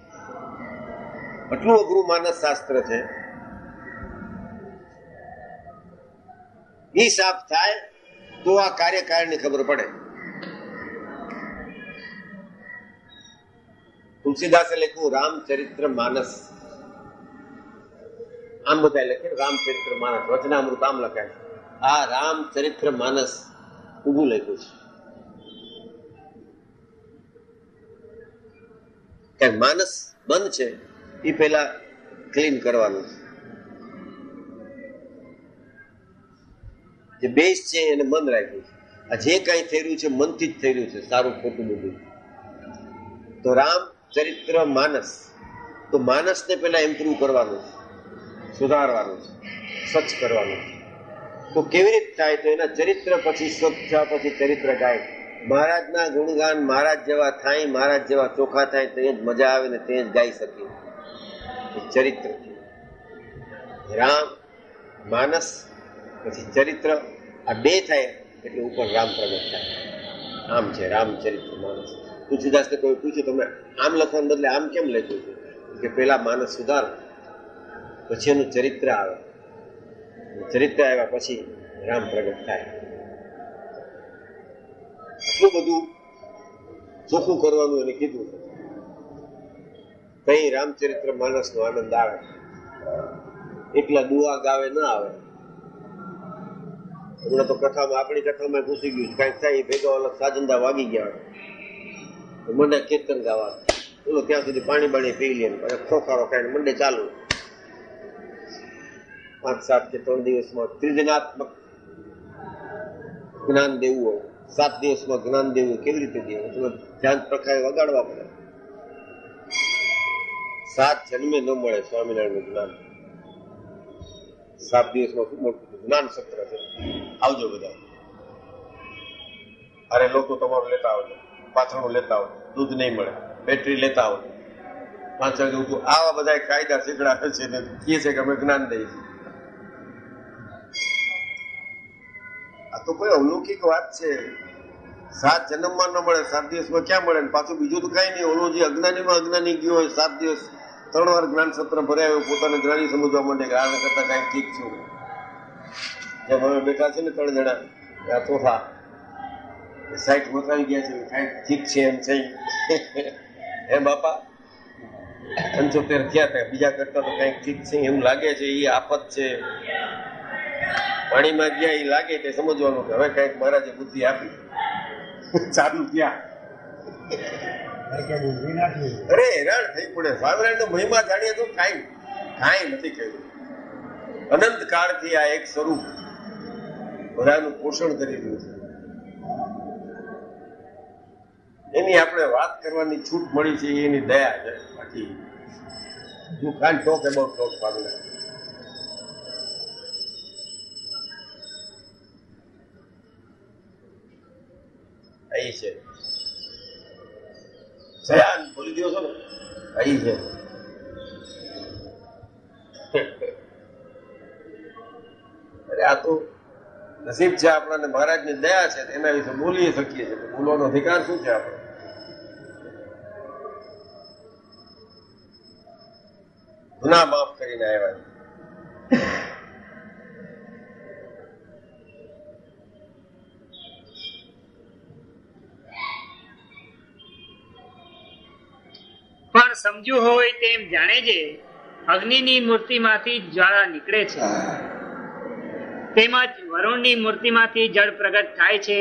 આટલું અઘરું માનસ શાસ્ત્ર છે. એ સાફ થાય તો આ કાર્યકારણની ખબર પડે. તુલસીદાસે લખ્યું, રામચરિત્ર માનસ. આમ બધા લખે રામચરિત્ર માનસ. વચનામૃત આમ લખાય છે. આ રામચરિત્ર માનસ ઊભું લખ્યું છે. કારણ માનસ બંધ છે એ પેલા ક્લીન કરવાનું. જે બેઝ છે એને મન રાખ્યું છે આ જે કાંઈ રહ્યું છે, મનથી જ રહ્યું છે, સારું ખોટું બધું. તો રામ ચરિત્ર માનસ. તો માનસને પેલા ઇમ્પ્રુવ કરવાનું છે, સુધારવાનું છે, સ્વચ્છ કરવાનું છે. તો કેવી રીતે થાય? તો એના ચરિત્ર પછી સ્વચ્છ પછી ચરિત્ર ગાય. મહારાજના ગુણગાન મહારાજ જેવા થાય, મહારાજ જેવા ચોખા થાય, તે જ મજા આવે ને તે જ ગાઈ શકીએ. ચરિત્ર રામ માનસ, પછી ચરિત્ર, આ બે થાય એટલે ઉપર રામ પ્રગટ થાય. આમ છે રામચરિત્ર માનસ. તુલસીદાસને કોઈ પૂછ્યું, તમે આમ લખવાને બદલે આમ કેમ લખ્યું છે? કે પેલા માનસ સુધારો, પછી એનું ચરિત્ર આવે. ચરિત્ર આવ્યા પછી રામ પ્રગટ થાય. આટલું બધું ચોખ્ખું કરવાનું એને કીધું કઈ રામચરિત્ર માનસ નો આનંદ આવે? એટલા દુઆ ગાવે ના આવે. હમણાં તો કથામાં, આપણી કથામાં ઘૂસી ગયું કંઈક થાય ભેગા ઓલા સાજંદા વાગી ગયા મંડે કીર્તન ગાવા બોલો, ત્યાં સુધી પાણી બાણી પી લે અને ખોખારો ખાઈને મંડે ચાલુ પાંચ, સાત કે ત્રણ દિવસમાં ત્રિજનાત્મક જ્ઞાન દેવું હોય. સાત દિવસમાં જ્ઞાન દેવું કેવી રીતે દેવું ધ્યાન પ્રખાય વગાડવા પડે. સાત જન્મે ન મળે સ્વામિનારાયણ જ્ઞાન. સાત દિવસમાં ખૂબ મોટું જ્ઞાન સત્ર છે. આવજો બધા. અરે લોકો તમારું લેતા આવજો. પાથરણું લેતા આવજો. દૂધ નહીં મળે. બેટરી લેતા આવજો. પાંચ વાગે આવા બધા કાયદા શીખડાવે છે ને કહે છે કે અમે જ્ઞાન દઈએ છીએ. તો કોઈ અલૌકિક વાત છે? સાત જન્મમાં ન મળે, સાત દિવસમાં ક્યાં મળે? પાછું બીજું તો કઈ નહીં. ઓલો જે અજ્ઞાનીમાં અજ્ઞાની ગયો હોય, સાત દિવસ ત્રણ વાર જ્ઞાન સત્ર ભર્યા પોતાને જ્ઞાની સમજવા માટે કે આના કરતા કાંઈ ઠીક છું. જેમ અમે બેઠા છે ને ત્રણ જણા આ ચોથા સાઈઠ મતાવી ગયા છે કાંઈક ઠીક છે એમ છે. હે બાપા? પંચોતેર થયા હતા. બીજા કરતા તો કાંઈક ઠીક છે એમ લાગે છે એ આફત છે. પાણીમાં ગયા એ લાગે તે સમજવાનું કે હવે કંઈક મહારાજે બુદ્ધિ આપી. ચાલુ ત્યાં અરે હેરાન થઈ પડે. સ્વામિનારાયણ તો મહિમા જાણીએ તો કાંઈ કાંઈ નથી કહ્યું. અનંત કાળથી આ એક સ્વરૂપ બધાનું પોષણ કરી રહ્યું છે. એની આપણે વાત કરવાની છૂટ મળી છે, એની દયા છે. બાકી યુ કાન ટોક અબાઉટ ટોક સ્વામિનારાયણ અહીં છે. સયાન ભૂલી ગયો છો. ને અહીં છે. અરે આ તો નસીબ છે આપણને. મહારાજની દયા છે એના વિશે બોલી શકીએ છીએ. બોલવાનો અધિકાર શું છે આપણે? જાણે છે અગ્નિની મૂર્તિમાંથી જ્વાળા નીકળે છે. તેમજ વરુણની મૂર્તિમાંથી જળ પ્રગટ થાય છે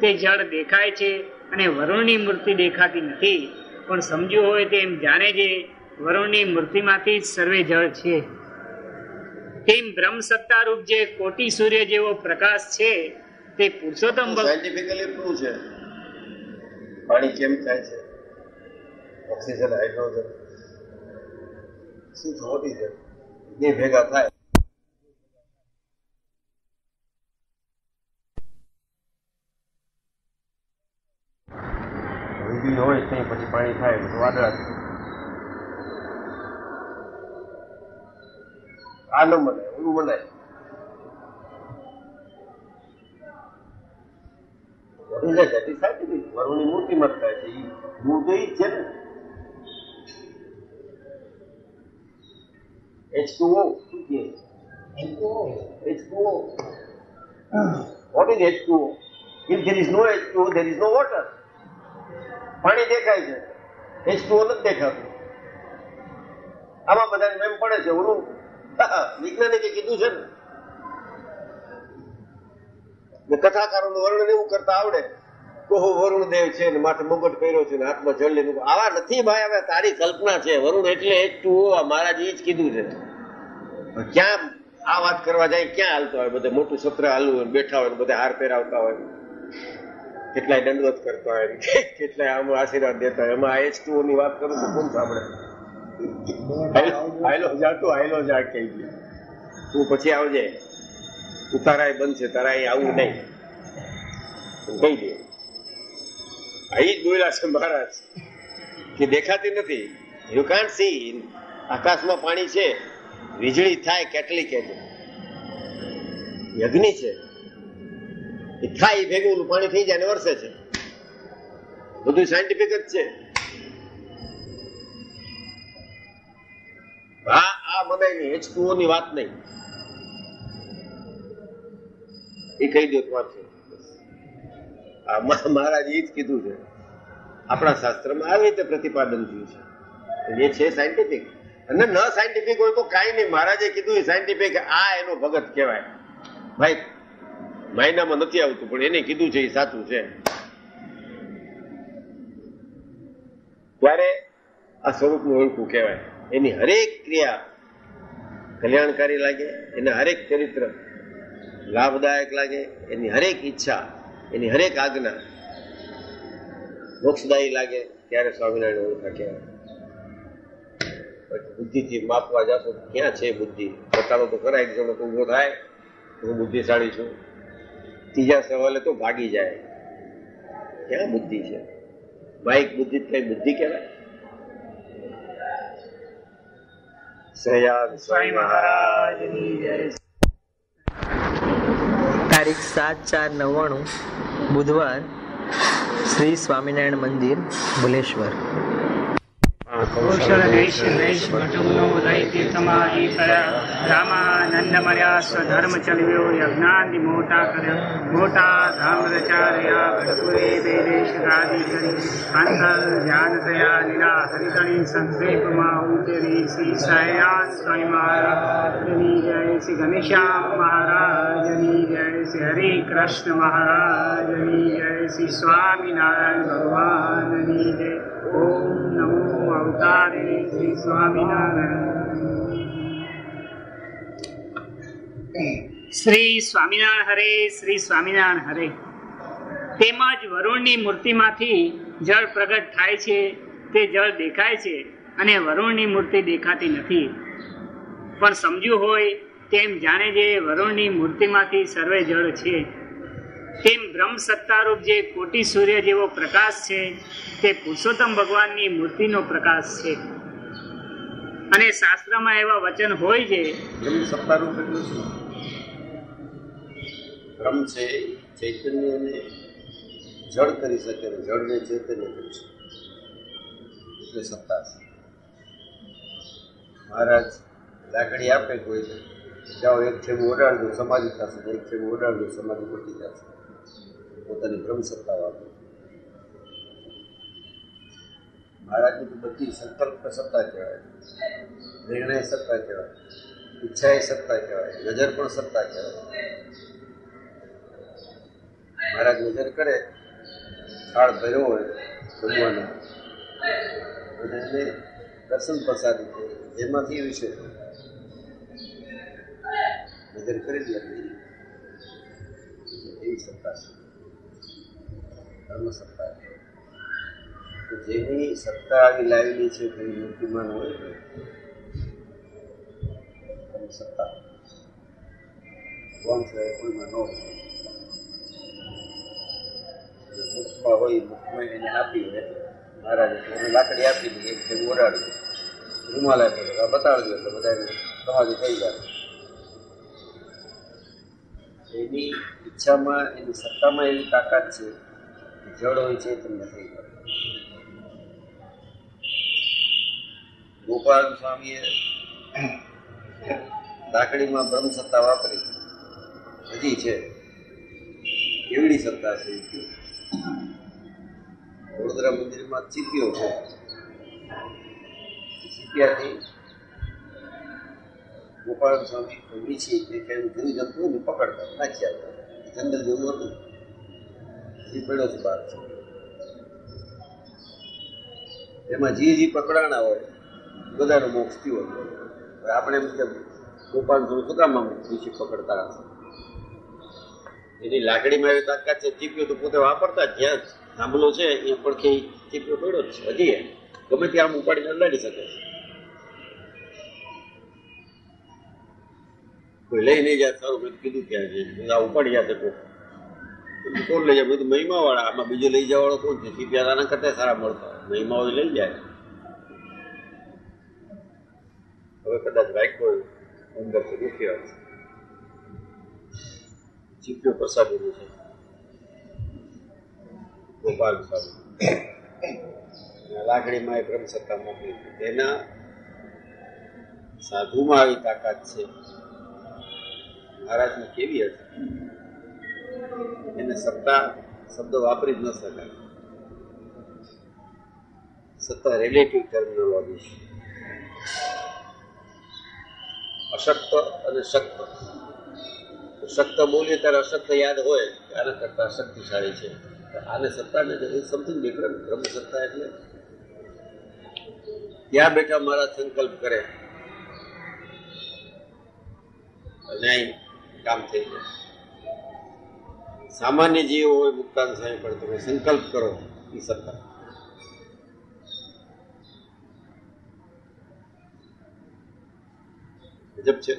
તે જળ દેખાય છે અને વરુણની મૂર્તિ દેખાતી નથી. પણ સમજ્યું હોય તેમ જાણે છે વરુણની મૂર્તિમાંથી સર્વે જળ છે. તેમ બ્રહ્મ સત્તારૂપ જે કોટી સૂર્ય જેવો પ્રકાશ છે તે પુરુષોત્તમ સાયન્ટિફિકલી શું છે. પાણી કેમ થાય છે? ઓક્સિજન હાઇડ્રોજન વાદળા આ ન મનાય ઓલું મનાય. વરુણ સાચી વરુણની મૂર્તિમત થાય છે મૂળ તો ઈ જ છે ને. H2O શું કહે H2O what is H2O if there is no H2O there is no water. પાણી દેખાય છે. H2O નથી દેખાતું. આમાં બધાને એમ પડે છે ઓલું. વિજ્ઞાનિકે કીધું છે ને. ને કથાકારોનું વર્ણન એવું કરતા આવડે. ઓહો વરુણ દેવ છે ને માથે મુગટ પહેર્યો છે ને હાથમાં જળ લીધું આવા નથી ભાઈ, હવે તારી કલ્પના છે. વરુણ એટલે એક તું મહારાજ એ જ કીધું છે. ક્યાં આ વાત કરવા જાય, ક્યાં હાલતો હોય? બધે મોટું સત્ર હાલવું હોય બેઠા હોય બધા હાર પહેરાવતા હોય. કેટલાય દંડવત કરતા હોય, કેટલાય આમ આશીર્વાદ દેતા હોય. એમાં એચ ટુ ની વાત કરું તો કોણ સાંભળે? હાયલો જાતું આયલો જા કહી દે. તું પછી આવજે. ઉતારાય છે તારા અહીં આવવું નહીં. કહી દે. અહીં જ છે મહારાજ. કે દેખાતી નથી. યુ કાન્ટ સી આકાશમાં પાણી છે. વીજળી થાય કેટલી કેટલી યજ્ઞ છે. એ થાય ભેગું પાણી થઈ જાય ને વરસે છે. બધું સાયન્ટિફિક જ છે. હા, આ મને એચટુઓ ની વાત નહીં. એ કહી દો તમારે આ મહા- મહારાજે એ જ કીધું છે. આપણા શાસ્ત્રમાં આવી રીતે પ્રતિપાદન થયું છે. એ છે સાયન્ટિફિક અને ન સાયન્ટિફિક હોય તો કાંઈ નહીં. મહારાજે કીધું એ સાયન્ટિફિક આ એનો ભગત કહેવાય. ભાઈ, માયનામાં નથી આવતું, પણ એને કીધું છે એ સાચું છે. ત્યારે આ સ્વરૂપનું ઓળખું કહેવાય. એની હરેક ક્રિયા કલ્યાણકારી લાગે, એના હરેક ચરિત્ર લાભદાયક લાગે, એની હરેક ઈચ્છા એની હરેક આજ્ઞા મોક્ષદાયી લાગે ત્યારે સ્વામિનારાયણ ઓળખા કહેવાય. બુદ્ધિથી માપવા જશો ક્યાં છે બુદ્ધિ? પોતાનો તો કરાય જો ઊભો થાય, હું બુદ્ધિશાળી છું. ત્રીજા સવાલે તો ભાગી જાય. ક્યાં બુદ્ધિ છે? માઇક બુદ્ધિ કઈ બુદ્ધિ કહેવાય? સહયાગ સ્વામી મહારાજની તારીખ સાત ચાર નવ્વાણું બુધવાર શ્રી સ્વામિનારાયણ મંદિર ભુલેશ્વર કૌશલ દેશ દેશ ભટુનો દૈત્યતમા એ કર્યા રામાનંદમર્યા સ્વધર્મ ચલવ્યો યજ્ઞાંતિ મોટા કર્યા મોટા ધામ રચાર્યા ભટપુરે વેદેશ ગાદી કરી અંતર ધ્યાન થયા લીલા હરિકણી સંક્ષેપમાં ઉતરી શ્રી સહયાન સ્વામી મહારાજની જય શ્રી ઘનશ્યામ મહારાજની જય શ્રી હરે કૃષ્ણ મહારાજની જય શ્રી સ્વામિનારાયણ ભગવાનની જય ઓમ નમો શ્રી સ્વામિનારાયણ. શ્રી સ્વામિનારાયણ હરે, શ્રી સ્વામિનારાયણ હરે. તેમજ વરુણની મૂર્તિમાંથી જળ પ્રગટ થાય છે, તે જળ દેખાય છે અને વરુણની મૂર્તિ દેખાતી નથી. પણ સમજ્યું હોય તેમ જાણે જે વરુણની મૂર્તિમાંથી સર્વે જળ છે. તેમ બ્રહ્મ સત્તારૂપ જે કોટી સૂર્ય જેવો પ્રકાશ છે, તે પુરુષોત્તમ ભગવાનની મૂર્તિનો પ્રકાશ છે. અને શાસ્ત્રમાં એવા વચન હોય છે, બ્રહ્મ સત્તારૂપ એટલે શું? બ્રહ્મ છે ચૈતન્યને જળ કરી શકે ને, જળને ચૈતન્ય કરી શકે. એટલે સત્તા છે. મહારાજ લાકડી આપે કોઈ જાઓ, એક થેમ ઓડાડજો સમાધિ થશે, એક થેમ ઓડાડજો સમાધિ પતી જશે. પોતાની બ્રહ્મ સત્તા વાપરે મહારાજની તો બધી સંકલ્પ સત્તા કહેવાય. નિર્ણય સત્તા કહેવાય. ઈચ્છા એ સત્તા કહેવાય. નજર પણ સત્તા કહેવાય. મહારાજ નજર કરે, થાળ ભર્યો હોય જમવાનો. અને એને દર્શન પ્રસાદી છે એમાંથી વિશે નજર કરી જ એવી સત્તા છે. ધર્મ સત્તા જેની સત્તા આવી લાવેલી છે કોઈ મૂર્તિમાન હોય ને સત્તા કોણ છે, કોઈમાં ન હોય. આપી હોય, મહારાજે લાકડી આપી દીધી, એક થેલી ઓડાડી રૂમાલ આપ્યો તો, આ એટલે બધાને થઈ જાય. એની ઈચ્છામાં, એની સત્તામાં એવી તાકાત છે જળ હોય છે તમને થઈ જાય ગોપાલ સ્વામીએ લાકડીમાં બ્રહ્મ સત્તા વાપરી. હજી છે. કેવડી સત્તા છે. વડોદરા મંદિરમાં ચીપિયો છે. ચીપિયાથી ગોપાલ સ્વામી વીછી કે કેમ જુદી જંતુ ને પકડતા નાખ્યા જંગલ જેવું હતું. હજી પડ્યો છે બહાર એમાં જે જે પકડાણા હોય, બધાનો મોક્ષ થયો હોય આપણે એમ કે ગોપાલ શું કામ વિશે પકડતા હશે? એની લાકડીમાં એવી તાકાત છે ચીપ્યો તો પોતે વાપરતા જ્યાં થાંભલો છે એ પડખે ચીપ્યો પડ્યો જ છે. હજી ગમે ત્યાં આમ ઉપાડીને લડી શકે છે. કોઈ લઈ નહીં જાય, સારું મેં કીધું મેં કીધું આ ઉપાડી જશે કીધું કોણ લઈ જાય? બધું મહિમા વાળા આમાં બીજો લઈ જવા વાળો કોણ છે? સીપીઆર આના કરતા સારા મળતા. મહિમાઓ લઈ જાય. હવે કદાચ રાખ્યો અંદર દુખી વાત છે પ્રસાદ પ્રસાદી છે. ગોપાલ અને લાકડીમાં એ બ્રહ્મસત્તા મોકલી. તેના સાધુમાં આવી તાકાત છે. મહારાજની કેવી હતી? એને સત્તા શબ્દ વાપરી જ ન શકાય. સત્તા રિલેટિવ ટર્મિનોલોજી છે. અશક્ત અને શક્ત. શક્ત બોલીએ ત્યારે અશક્ત યાદ હોય, ત્યારે કરતા શક્તિશાળી છે. આને સત્તા ને સમથિંગ ડિફરન્ટ બ્રહ્મ સત્તા એટલે ત્યાં બેઠા મારા સંકલ્પ કરે. અને કામ થઈ જાય. સામાન્ય જીવ હોય મુક્તાન સ્વામી પણ તમે સંકલ્પ કરો એ સત્તા ગજબ છે.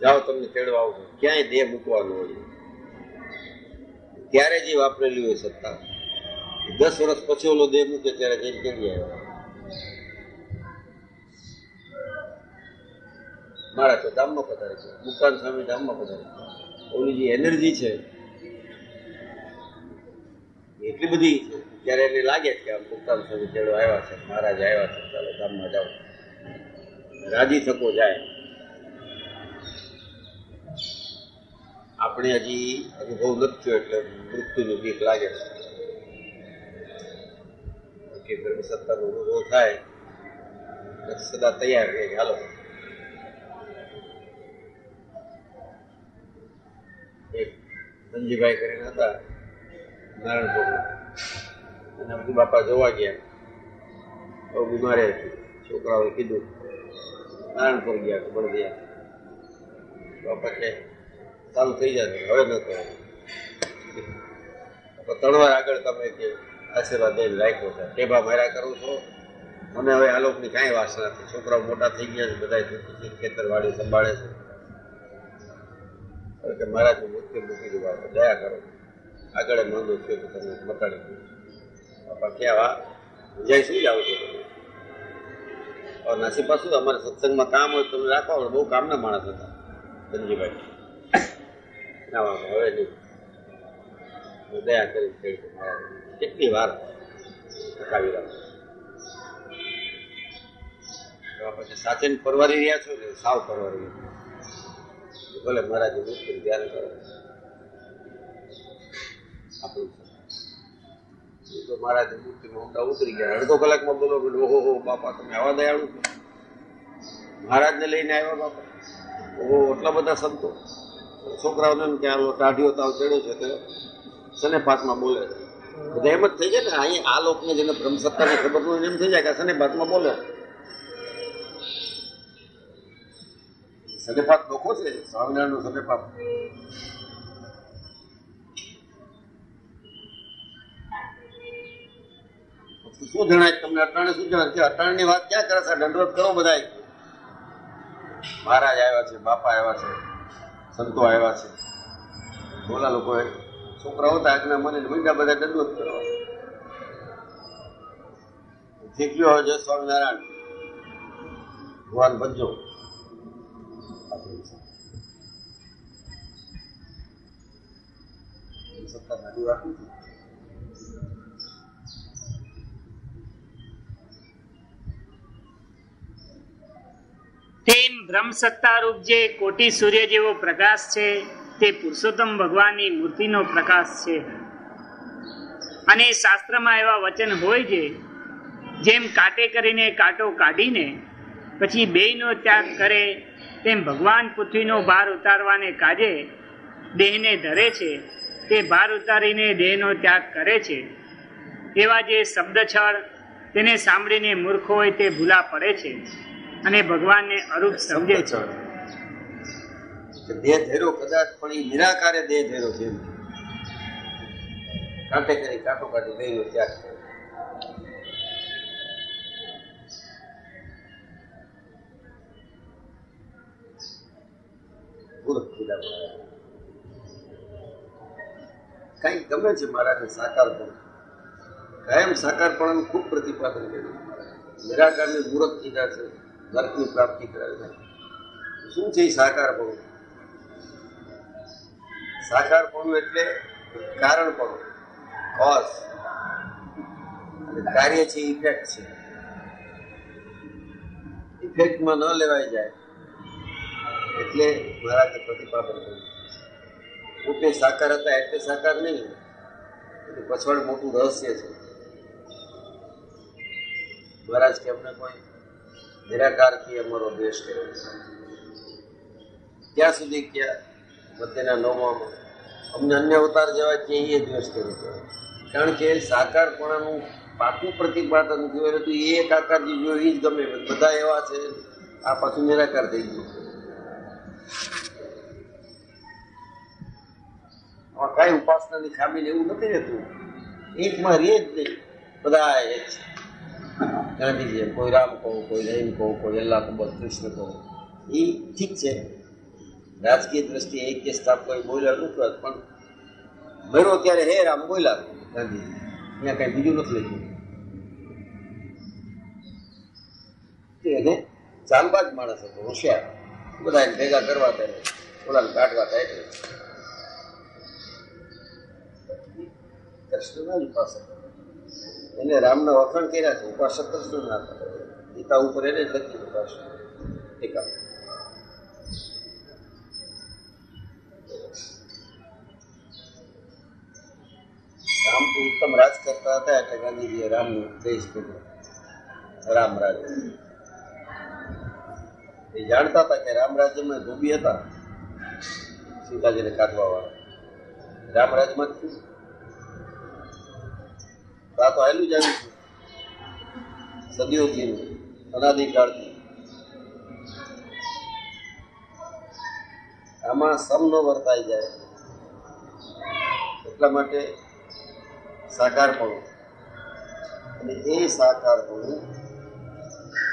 જાઓ તમને તેડવા આવો. ક્યાંય દેહ મૂકવાનો હોય. ત્યારે જે વાપરેલી હોય સત્તા. દસ વર્ષ પછી ઓલો દેહ મૂકે ત્યારે જઈને કેવી આવ્યો મારા તો ધામમાં પધારે છે. મુકાન સ્વામી ધામમાં પધારે છે. ઓલી જે એનર્જી છે, એટલી બધી ત્યારે એને લાગે કે આ મુક્તાન સ્વામી ચેડો આવ્યા છે, મહારાજ આવ્યા છે, ચાલો ગામમાં જાઓ. રાજી થકો જાય. આપણે હજી અનુભવ નથી એટલે મૃત્યુનું બીક લાગે છે. કે ધર્મ સત્તાનો અનુભવ થાય સદા તૈયાર રહે, હાલો. એક સંજીભાઈ કરીને હતા, નારાયણપુરમાં. અને બધું બાપા જોવા ગયા. બહુ બીમારે હતી છોકરાઓએ કીધું, નારાયણપુર ગયા કે બળદિયા બાપા કે ચાલુ થઈ જશે, હવે ન કરો. ત્રણ વાર આગળ તમે કે આશીર્વાદ દઈને રાખ્યો છે. ટેબા માર્યા કરું છો. મને હવે આ લોકોની કાંઈ વાસ નથી. છોકરાઓ મોટા થઈ ગયા છે બધા ખેતરવાડી સંભાળે છે. હવે કે મહારાજનું મૃત્યુ મૂકી દીધા દયા કરો. આગળ નોંધો થયો તો તમે મટાડી દીધું બાપા, ક્યાં વા? જય શું જાવ છો તમે નાસીપા શું અમારે સત્સંગમાં કામ હોય તો તમે રાખો બહુ કામના માણસ હતા ધનજીભાઈ ના હવે નહીં. દયા કરી કેટલી વાર ટકાવી રાખો. પછી સાચે પરવારી રહ્યા છો ને સાવ પરવારી રહ્યા. ભલે મહારાજ મુશ્કેલ ધ્યાન કરો. આપણું એ તો મહારાજ મૂર્તિમાં ઊંડા ઉતરી ગયા. અડધો કલાકમાં બોલો કે ઓહો, હો, બાપા, તમે આવા દયાળુ છો. મહારાજને લઈને આવ્યા બાપા. ઓહો, એટલા બધા સંતો. છોકરાઓને એમ કે, આ ટાઢીઓ તાવ ચડ્યો છે તે. શને પાતમાં બોલે. બધા એમ જ થઈ જાય ને અહીં આ લોકને જેને બ્રહ્મસત્તાની ખબરનું એમ થઈ જાય કે શને પાતમાં બોલે. સનેપાત લોકો છે, સ્વામિનારાયણનો સનેપાત શું જણાય તમને? અટાણે શું જણાય? છે અટાણની વાત ક્યાં કરે છે? દંડવત કરો બધાય. મહારાજ આવ્યા છે, બાપા આવ્યા છે, સંતો આવ્યા છે. બોલા લોકો છોકરાઓ હતા આજના મને મીંડા બધા દંડવત કરવા. શીખ્યો હોય જય સ્વામિનારાયણ. ભગવાન બનજો છે તેમ બ્રહ્મ સત્તારૂપ જે કોટી સૂર્ય જેવો પ્રકાશ છે, તે પુરુષોત્તમ ભગવાનની મૂર્તિનો પ્રકાશ છે. અને શાસ્ત્રમાં એવા વચન હોય છે, જેમ કાટે કરીને કાંટો કાઢીને, પછી બેયનો ત્યાગ કરે તેમ ભગવાન પૃથ્વીનો ભાર ઉતારવાને કાજે દેહને ધરે છે, તે ભાર ઉતારીને દેહનો ત્યાગ કરે છે. એવા જે શબ્દ છળ તેને સાંભળીને મૂર્ખ હોય તે ભૂલા પડે છે અને ભગવાનને અરૂપ સમજે છે. દેહ ધેરો કદાચ પણ એ નિરાકારે દેહ ધેરો છે કાંટે કરી કાંટો કાઢી દેહનો ત્યાગ કર્યો કઈ ગમે છે મારાને સાકાર પણ? કાયમ સાકારપણાનું ખૂબ પ્રતિપાદન કર્યું નિરાકારની મૂર્ત કીધા છે, નર્કની પ્રાપ્તિ કરાવી શું છે એ સાકારપણ સાકારપણ એટલે કારણપણું કોઝ અને કાર્ય છે ઇફેક્ટ છે. ઇફેક્ટમાં ન લેવાઈ જાય. એટલે મહારાજે પ્રતિપાદન કર્યું. પોતે સાકાર હતા, એટલે સાકાર નહીં. પછવાડ મોટું રહસ્ય છે. મહારાજ કે અમને કોઈ નિરાકારથી અમારો દ્વેષ કર્યો છે. ત્યાં સુધી ક્યાં મધ્યના નવમાં અમને અન્ય અવતાર જેવા છે એ દ્વેષ કર્યો છે. કારણ કે સાકારપણાનું પાકું પ્રતિપાદન થયું હતું એ એક આકાર જે જો એ જ ગમે. બધા એવા છે, આ પાછું નિરાકાર થઈ ગયું. આમાં કાંઈ ઉપાસનાની ખામી એવું નથી રહેતું. એકમાં રે જ નહીં. બધા એક છે. ગાંધીજી કોઈ રામ કહો, કોઈ રહીમ કહો, કોઈ અલ્લાહ કહો કૃષ્ણ કહો. એ ઠીક છે. રાજકીય દ્રષ્ટિએ એક કે સ્થાપ કોઈ બોલ્યા નથી પણ મર્યો ત્યારે હે રામ બોલ્યા ગાંધીજી, અહીંયા કઈ બીજું નથી લખ્યું. એને ચાલબાજ માણસ હતો, હોશિયાર. બધા ભેગા કરવા થાય ઓલાને કાઢવા થાય કૃષ્ણ કૃષ્ણના જ ઉપાસક એને રામના વખાણ કર્યા છે ઉપાસક કૃષ્ણના ગીતા ઉપર એને જ લખ્યું ઉપાસક. ટીકા રામ તો ઉત્તમ રાજ કરતા હતા, એટલે ગાંધીજીએ રામનું દેશ કર્યો. રામ રાજ. એ જાણતા હતા કે રામ રાજ્યમાં ધોબી હતા. સીતાજીને કાઢવા વાળા. રામ તો આ તો આવેલું જાણ્યું છે. સદીઓથી અનાદિકાળથી. આમાં સમ ન વર્તાઈ જાય. એટલા માટે સાકારપણું અને એ સાકાર પણ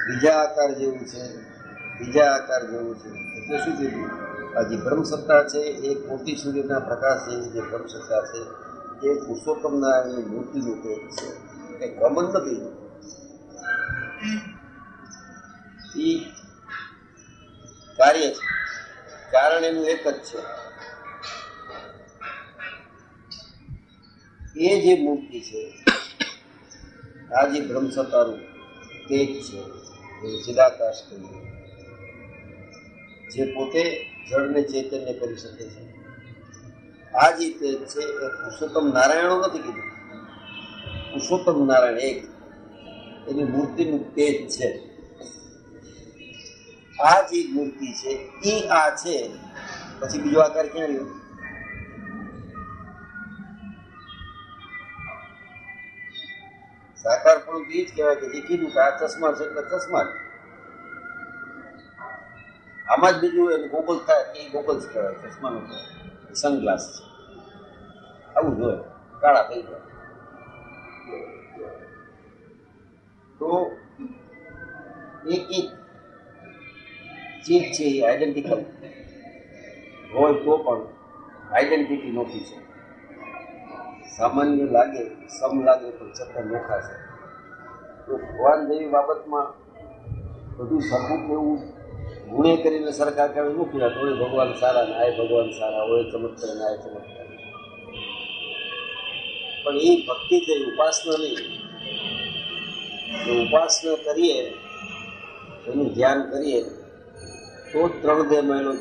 બીજા આકાર જેવું છે. બીજા આકાર જેવું છે. એટલે શું છે? આ જે બ્રહ્મસત્તા છે, એ કોટી સૂર્યના પ્રકાશ જેવી જે બ્રહ્મસત્તા છે, એ પુરુષોત્તમ નારાયણની મૂર્તિનું તે છે. એ કોમન નથી? એ કાર્ય છે. કારણ એનું એક જ છે. એ જે મૂર્તિ છે, આ જે બ્રહ્મસત્તાનું તેજ છે. એ સિદ્ધાકાશ કહીએ જે પોતે જળને ચૈતન્ય કરી શકે છે. આ જે તેજ છે એ પુરુષોત્તમ નારાયણો નથી કીધું. પુરુષોત્તમ નારાયણ એક. એની મૂર્તિનું તેજ છે. આ જે મૂર્તિ છે. એ આ છે. પછી બીજો આકાર ક્યાં રહ્યો? સાકાર પણ એ કહેવાય કે જે કે આ ચશ્મા છે એટલે ચશ્મા જ. આમાં જ બીજું એને ગોગલ થાય એ ગોગલ્સ કહેવાય, ચશ્માનો સનગ્લાસ છે આવું જોઈએ કાળા થઈ જાય. તો એક એક ચીજ છે એ આઈડેન્ટિકલ હોય તો પણ આઈડેન્ટિટી નોખી છે. સામાન્ય લાગે, સમ લાગે, પણ છતાં નોખા છે. તો ભગવાન જેવી બાબતમાં બધું સરખું એવું ગુણે કરીને સરકાર કરે મૂકી રાખે હોય ભગવાન સારા ના ભગવાન સારા હોય ચમત્કાર ના ચમત્કાર. પણ એ ભક્તિ થઈ ઉપાસના નહીં. ઉપાસના કરીએ, એનું ધ્યાન કરીએ, તો ત્રણ દે મહિનો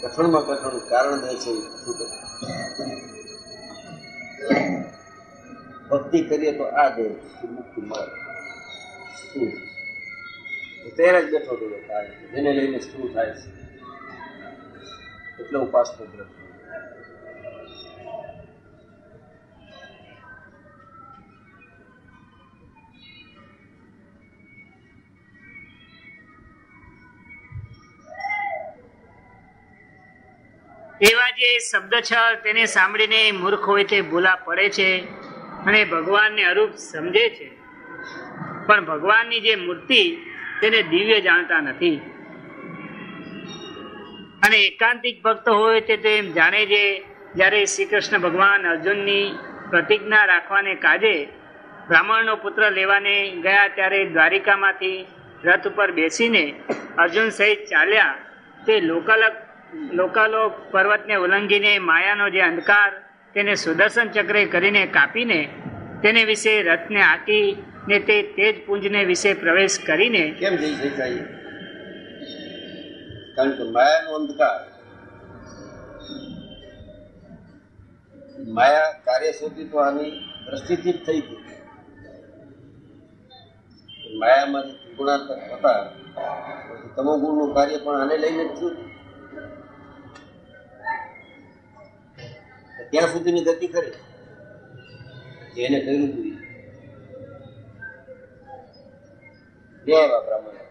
કઠણમાં કઠણ કારણ દે છે ભક્તિ કરીએ તો આ દે એ મુક્તિ મળે. સ્થૂળ તો ત્યારે જ બેઠો હતો જેને લઈને સ્થૂળ થાય છે? એટલે ઉપાસ દ્રષ્ટિ એવા જે શબ્દ છે, તેને સાંભળીને મૂર્ખ હોય તે ભૂલા પડે છે અને ભગવાનને અરૂપ સમજે છે. પણ ભગવાનની જે મૂર્તિ તેને દિવ્ય જાણતા નથી. અને એકાંતિક ભક્ત હોય તે તો એમ જાણે છે, જ્યારે શ્રી કૃષ્ણ ભગવાન અર્જુનની પ્રતિજ્ઞા રાખવાને કાજે બ્રાહ્મણનો પુત્ર લેવાને ગયા ત્યારે દ્વારિકામાંથી રથ ઉપર બેસીને અર્જુન સહિત ચાલ્યા. તે લોકાલક લોકાલોક પર્વતને ઉલ્લંઘીને માયાનો જે અંધકાર, તેને સુદર્શન ચક્રે કરીને કાપીને તેને વિશે રથને આંકી ને તે તેજ પુંજને વિશે પ્રવેશ કરીને કેમ જઈ શકાય? કારણ કે માયાનો અંધકાર. માયા કાર્ય સુધી તો આની દ્રષ્ટિથી જ થઈ ગઈ. માયામાંથી ત્રિગુણાત્મક હતા. પછી તમોગુણનું કાર્ય પણ આને લઈને જ થયું. ત્યાં સુધીની ગતિ કરે એને કર્યું હતું જય એવા બ્રાહ્મણ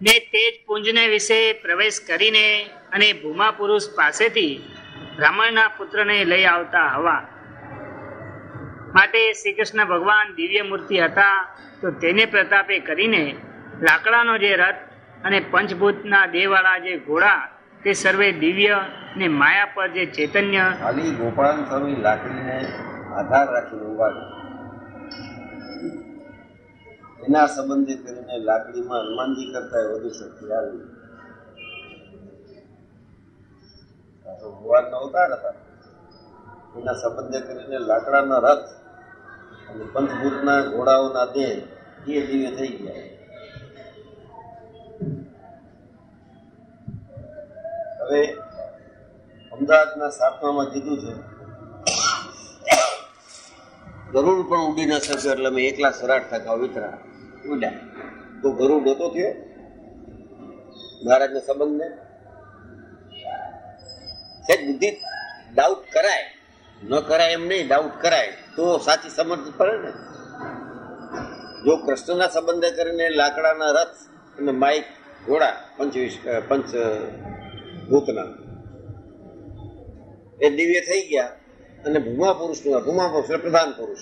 ને તેજ પુંજને વિશે પ્રવેશ કરીને અને ભૂમા પુરુષ પાસેથી બ્રાહ્મણના પુત્રને લઈ આવતા હવા. માટે શ્રી કૃષ્ણ ભગવાન દિવ્ય મૂર્તિ હતા, તો તેને પ્રતાપે કરીને લાકડાનો જે રથ અને પંચભૂતના દેહવાળા જે ઘોડા તે સર્વે દિવ્ય ને માયા પર જે ચૈતન્ય ખાલી ગોપાલ સ્વામી લાકડીને આધાર રાખીને ઊભા એના સંબંધિત કરીને લાકડીમાં હનુમાનજી કરતા વધુ શક્તિ આવી. ભગવાનનો અવતાર હતા. એના સંબંધે કરીને લાકડાના રથ અને પંચભૂતના ઘોડાઓના દેહ એ દિવ્ય થઈ ગયા. હવે અમદાવાદના સાતમામાં કીધું છે. ગરુડ પણ ઉડી ન શક્યો એટલે મેં એકલા સરાટ થતા વિતરા. ઉડ્યા તો ગરુડ નહોતો થયો? મહારાજના સંબંધને? સેજ બુદ્ધિ ડાઉટ કરાય. ન કરાય એમ નહીં ડાઉટ કરાય. તો સાચી સમજ પડે ને. જો કૃષ્ણના સંબંધે કરીને લાકડાના રથ અને માઇક, ઘોડા, પંચવીસ પંચ ભૂતના. એ દિવ્ય થઈ ગયા અને ભૂમા પુરુષનું ભૂમા પુરુષ એટલે પ્રધાન પુરુષ.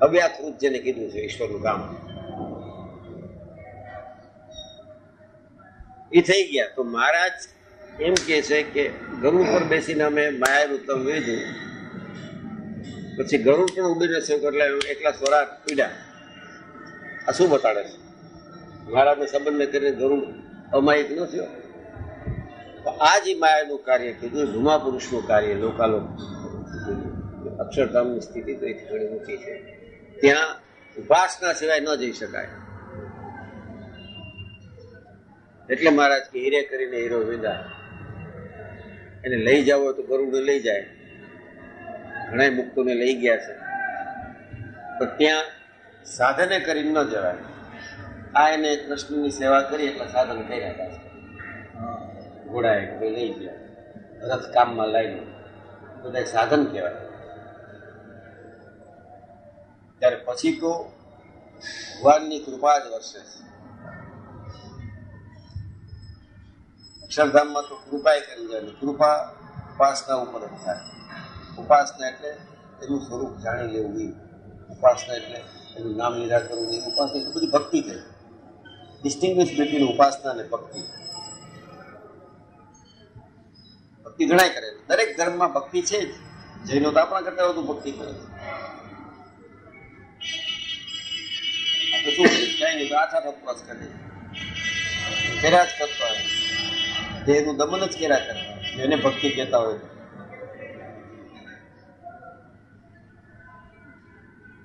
અવ્યાકૃત જેને કીધું છે ઈશ્વરનું કામ. એ થઈ ગયા. તો મહારાજ એમ કે છે કે ગરુડ પર બેસીને અમે માયાનું તમ વેધું પછી ગરુડ પણ ઉડીને છે એટલે એકલા સ્વરા પીડા. આ શું બતાડે છે? મહારાજને સંબંધને કરીને ગરુડ અમાયિક ન થયો. તો આ જે માયાનું કાર્ય કીધું એ પુરુષનું કાર્ય, લોકાલોક. અક્ષરધામની સ્થિતિ તો એથી ઘણી ઊંચી છે. ત્યાં ઉપાસના સિવાય ન જઈ શકાય. એટલે મહારાજ કે, હીરે કરીને હીરો વિદા એને લઈ જાવ તો ગરુડ લઈ જાય. ઘણા મુક્તોને લઈ ગયા છે. પણ ત્યાં સાધને કરીને ન જવાય. આ એને કૃષ્ણની સેવા કરી એટલે સાધન કર્યા હતા. ઘોડાએ એક લઈ ગયા. રથ કામમાં લાવી બધા સાધન કહેવાય. ત્યારે પછી તો ભગવાનની કૃપા જ વર્ષે અક્ષરધામમાં તો કૃપાએ કરી જાય કૃપા ઉપાસના ઉપર જ થાય. ઉપાસના એટલે એનું સ્વરૂપ જાણી લેવું નહીં ઉપાસના એટલે એનું નામ લીધા કરવું એ ઉપાસના એટલે બધી ભક્તિ થઈ. ડિસ્ટિંગ્વિશ બિટવીન ઉપાસના અને ભક્તિ. ભક્તિ ઘણાય કરે. દરેક ધર્મમાં ભક્તિ છે જ. જૈનો તો આપણા કરતા વધુ ભક્તિ કરે છે. શું કઈ નહીં આઠ આઠ ઉપવાસ કરે કર્યા જ કરતો હોય. દેહનું દમન જ કર્યા કરે. એને ભક્તિ કહેતા હોય.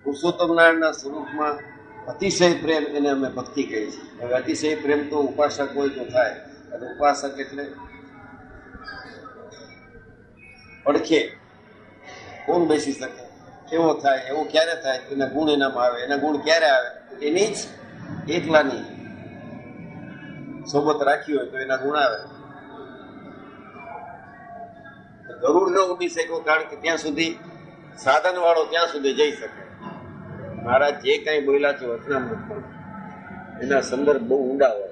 પુરુષોત્તમ સ્વરૂપમાં અતિશય પ્રેમ એને અમે ભક્તિ કહી હવે અતિશય પ્રેમ તો ઉપાસક હોય તો થાય. અને ઉપાસક એટલે પડખે. કોણ બેસી શકે? કેવો થાય? એવો ક્યારે થાય? એના ગુણ એનામાં આવે. એના ગુણ ક્યારે આવે? એની જ એકલાની સોબત રાખી હોય તો એના ગુણ આવે. ગરુડ ન ઉડી શક્યો કારણ કે ત્યાં સુધી સાધન વાળો ત્યાં સુધી જઈ શકે. મારા જે કાંઈ બોલ્યા છે વચનામૃત એના સંદર્ભ બહુ ઊંડા હોય.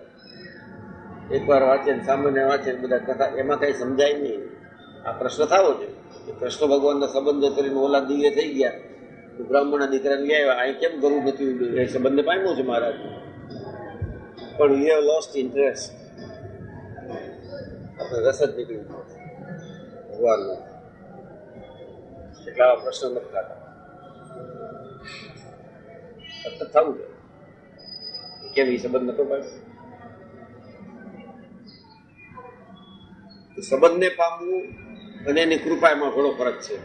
એકવાર વાંચે સામાન્ય વાંચે બધા કથા, એમાં કઈ સમજાય નહીં. આ પ્રશ્ન થવો જોઈએ. કૃષ્ણ ભગવાનના સંબંધો કરીને ઓલા દિવ્ય થઈ ગયા. બ્રાહ્મણના દીકરાને આવ્યા. અહીં કેમ કરવું નથી એ સંબંધને પામ્યો છે મહારાજ. પણ યુ હેવ લોસ્ટ ઇન્ટરેસ્ટ આપણે રસ જ નીકળી ગયો. ભગવાનનો. એટલા પ્રશ્ન થતા. સતત થવું છે કેમ એ સંબંધ નતો પામ્યો? સંબંધને પામવું અને એની કૃપા ઘણો ફરક છે.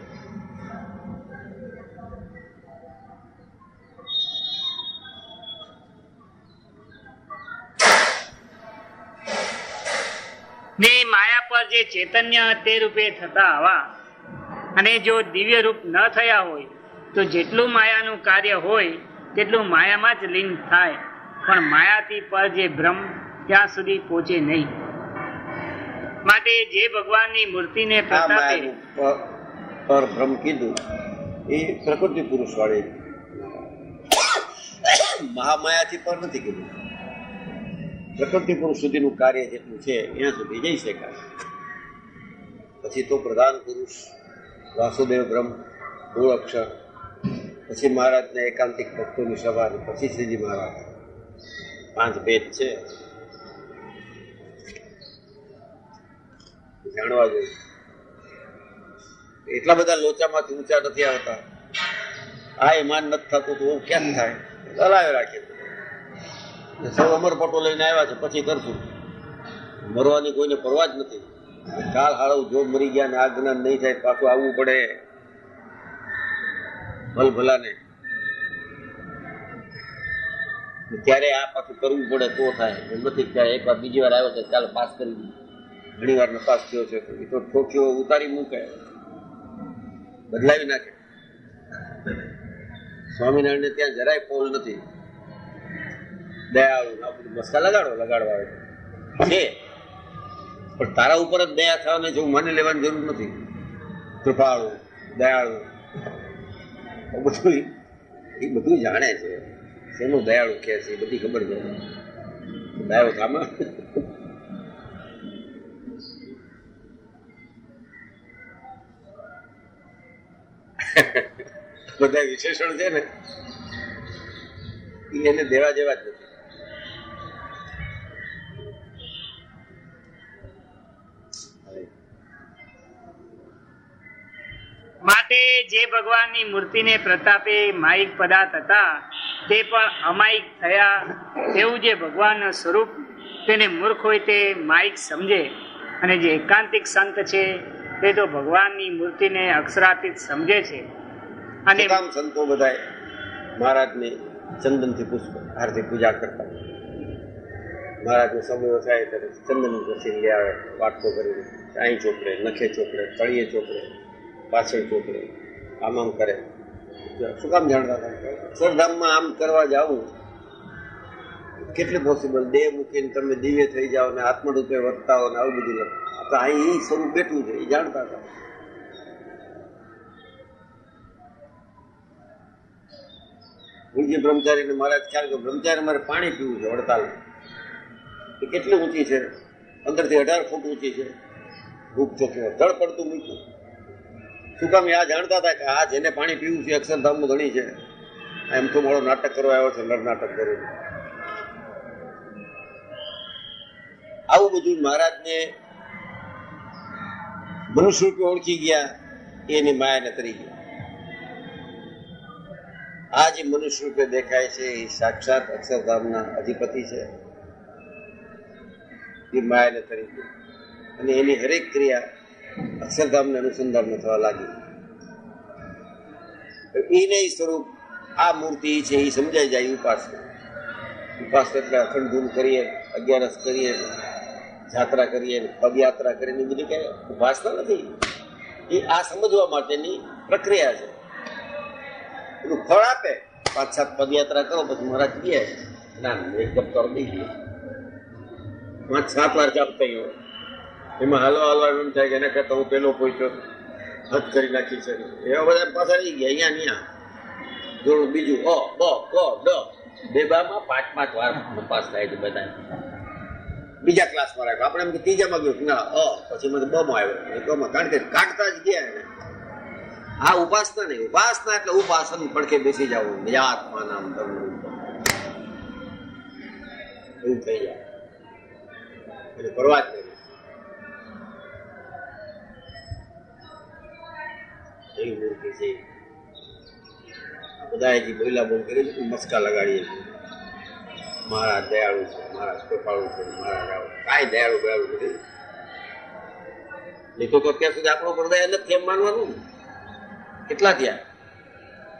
ને માયા પર જે ચૈતન્ય તે રૂપે થતા આવા અને જો દિવ્ય રૂપ ન થયા હોય, તો જેટલું માયાનું કાર્ય હોય, તેટલું માયામાં જ લીન થાય. પણ માયાથી પર જે બ્રહ્મ ત્યાં સુધી પહોંચે નહીં. માટે જે ભગવાનની મૂર્તિને આ પ્રતાપે માયાનું પર ભ્રમ કીધું. એ પ્રકૃતિ પુરુષ વાળી મહામાયાથી પર નથી કીધું. પ્રકૃતિ પુરુષ સુધીનું કાર્ય જેટલું છે ત્યાં સુધી જઈ શકાય. પછી તો પ્રધાન પુરુષ વાસુદેવ બ્રહ્મ મૂળ અક્ષર પછી મહારાજને એકાંતિક ભક્તોની સભા પછી શ્રીજી મહારાજ. પાંચ ભેદ છે. જાણવા જોઈએ એટલા બધા લોચામાંથી ઊંચા નથી આવતા. આ એમાન નથી થતું તો કેમ થાય. ચલાવે રાખે. સૌ અમરપટો લઈને આવ્યા છે, પછી કરશું. મરવાની કોઈને પરવા જ નથી. કાલ હાળવ જો મરી ગયા ને આ જ્ઞાન નહીં થાય પાછું આવવું પડે. ભલ ભલાને. ત્યારે આ પાછું કરવું પડે તો થાય. નથી ત્યારે એકવાર બીજી વાર આવ્યો છે, ચાલો પાસ કરી દઈએ. ઘણી વાર નપાસ થયો છે. એ તો ઠોકીઓ ઉતારી મૂકે. બદલાવી નાખે. સ્વામિનારાયણ ત્યાં જરાય પોલ નથી. દયાળુ આ મસ્કા લગાડો, લગાડવા છે પણ તારા ઉપર જ દયા થવાને જો મને લેવાની જરૂર નથી. કૃપાળુ, દયાળુ બધું એ બધું જાણે છે. શેનું દયાળુ કે છે એ બધી ખબર છે. દયાળુ કામાં બધા વિશેષણ છે ને એને દેવા જેવા જ નથી. માટે જે ભગવાનની મૂર્તિને પ્રતાપે માયિક પદાર્થ હતા, તે પણ અમાયિક થયા. એવું જે ભગવાનનું સ્વરૂપ તેને મૂર્ખ હોય તે માયિક સમજે. અને જે એકાંતિક સંત છે, તે તો ભગવાનની મૂર્તિને અક્ષરાતીત સમજે છે. અને કામ સંતો બધાય મહારાજની ચંદનથી પુષ્પ હારથી પૂજા કરતા. મહારાજનો સમય થાય ત્યારે ચંદન પછી લઈ આવે, વાટકો કરીને અહીં ચોપડે, નખે ચોપડે તળીએ ચોપડે પાછળ ચોપડે, આમ આમ કરે. શું કામ જાણતા અક્ષરધામમાં આમ કરવા જાવું. કેટલું પોસિબલ દેહ મૂકીને તમે દિવ્ય થઈ જાઓ ને આત્મરૂપે વર્તા હો ને આવું બધું. તો અહીં સ્વરૂપ બેઠું છે એ જાણતા હતા. પૂજ્ય બ્રહ્મચારીને મહારાજ ખ્યાલ કે બ્રહ્મચારી મારે પાણી પીવું છે વડતાલ એ કેટલી ઊંચી છે? પંદરથી અઢાર ફૂટ ઊંચી છે. ભૂખ ચોખ્યો જળ પડતું મૂક્યું. શું કામ આ જાણતા હતા કે આ જેને પાણી પીવું છે અક્ષરધામનું ધણી છે? એમ તો મારો નાટક કરવા આવ્યો છે, નર નાટક કરીને. આવું બધું મહારાજને મનુષ્ય રૂપે ઓળખી ગયા, એની માયાને તરી ગયા. આ જે મનુષ્ય રૂપે દેખાય છે, એ સાક્ષાત અક્ષરધામના અધિપતિ છે. એ માયાને તરીકે. અને એની હરેક ક્રિયા અક્ષરધામને અનુસંધાન થવા લાગી. એને ઈ સ્વરૂપ, આ મૂર્તિ છે એ સમજાઈ જાય ઉપાસ ઉપાસ એટલે અખંડ ધૂમ કરીએ, અગિયારસ કરીએ, જાત્રા કરીએ, પદયાત્રા કરીને બધી કઈ ઉપાસના નથી. એ આ સમજવા માટેની પ્રક્રિયા છે. એનું ફળ આપે. પાંચ, સાત પદયાત્રા કરો, પછી મહારાજ કહે, ના એક જપ કરો દઈ દઈએ પાંચ, સાત વાર જપ ગયો એમાં હાલવા હાલવા એમ થાય કે એના કરતા હું પેલો પહોંચ્યો હદ કરી નાખી છે. એવા બધા પાછા આવી ગયા, અહીંયા અહીંયા. જોડું બીજું અ બ, ક, ડ. બે બામાં પાંચ પાંચ વાર પાસ થાય છે બધા બીજા ક્લાસમાં રાખ્યો. આપણે એમ કે ત્રીજામાં ગયું. ના, અ, પછી મને બમાં આવ્યો. એ બ માં કારણ કે કાઢતા જ ગયા એને. આ ઉપાસના નહીં ઉપાસના એટલે ઉપાસન પડખે બેસી જવું નિજાત્મા નામ ધર્મ એવું થઈ જાય એટલે પરવા જ નહીં એવી મૂર્તિ છે આ બધા જે બોયલા બોલ કરી છે મસ્કા લગાડીએ છીએ મારા દયાળુ છે મારા કૃપાળુ છે મારા રાવ કાંઈ દયાળુ દયાળુ નથી નહીં તો તો અત્યાર સુધી આપણો પર દયા નથી એમ માનવાનું ને. કેટલા થયા?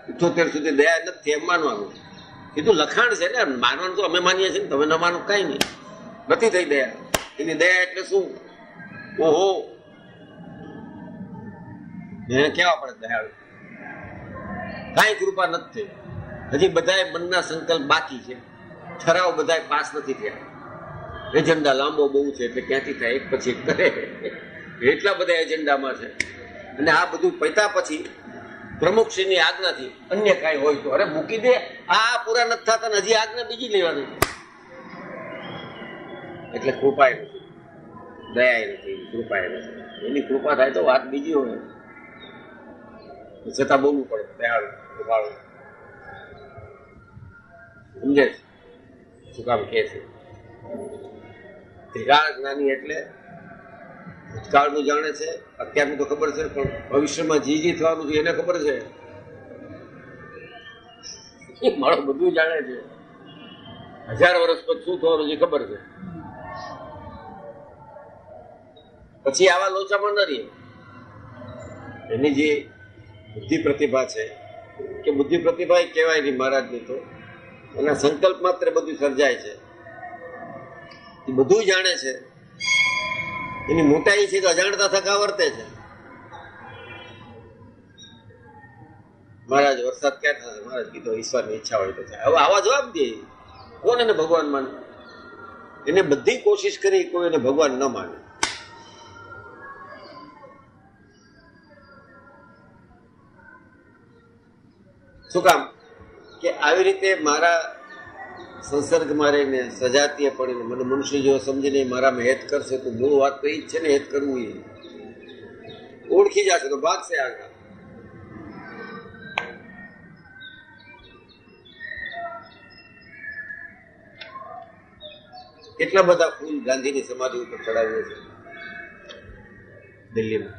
ઇઠોતેર સુધી દયા નથી એમ માનવાનું. કીધું લખાણ છે ને માનવાનું તો અમે માનીએ છીએ તમે ન માનો કાંઈ નહીં. નથી થઈ દયા. એની દયા એટલે શું? ઓહો. એને કેવા પડે દયાળુ? કાંઈ કૃપા નથી થઈ. હજી બધાય મનના સંકલ્પ બાકી છે. ઠરાવ બધાય પાસ નથી થયા. એજન્ડા લાંબો બહુ છે એટલે ક્યાંથી થાય? એક પછી એક કરે. એટલા બધા એજન્ડામાં છે. અને આ બધું પૈતા પછી પ્રમુખશ્રીની આજ્ઞાથી અન્ય કાંઈ હોય તો. અરે મૂકી દે. આ પૂરા નથી થતા હજી આજ્ઞા બીજી લેવાની એટલે કૃપાય નથી. દયાય નથી, કૃપાય નથી. એની કૃપા થાય તો વાત બીજી હોય. છતાં બોલવું પડે, દયાળુ, કૃપાળુ. સમજે શું કામ કે છે? ધીરાળ જ્ઞાની એટલે ભૂતકાળનું જાણે છે. અત્યારનું તો ખબર છે, પણ ભવિષ્યમાં જી જી થવાનું છે એને ખબર છે? મારો બધું જાણે છે. હજાર વર્ષ પછી શું થવાનું છે ખબર છે. પછી આવા લોચામાં ન રહીએ. એની જે બુદ્ધિ પ્રતિભા છે, કે બુદ્ધિ પ્રતિભા એ કહેવાય નહીં મહારાજની તો. એના સંકલ્પ માત્ર બધું સર્જાય છે. એ બધું જાણે છે. એની મોટાઈ છે તો અજાણતા થકા વર્તે છે. મહારાજ, વરસાદ ક્યાં થશે? મહારાજ કીધો ઈશ્વરની ઈચ્છા હોય તો હવે આવા જવાબ દે. કોણ એને ભગવાન માને? એને બધી કોશિશ કરી કોઈ એને ભગવાન ન માને. શું કામ? કે આવી રીતે મારા સંસર્ગ મારીને સજાતીય પડીને મને મનુષ્ય જેવો સમજીને મારામાં હેત કરશે તો મૂળ વાત તો એ જ છે ને, હેત કરવું એ. ઓળખી જશે તો ભાગશે આગળ. કેટલા બધા ફૂલ ગાંધીની સમાધિ ઉપર ચડાવ્યો છે? દિલ્હીમાં.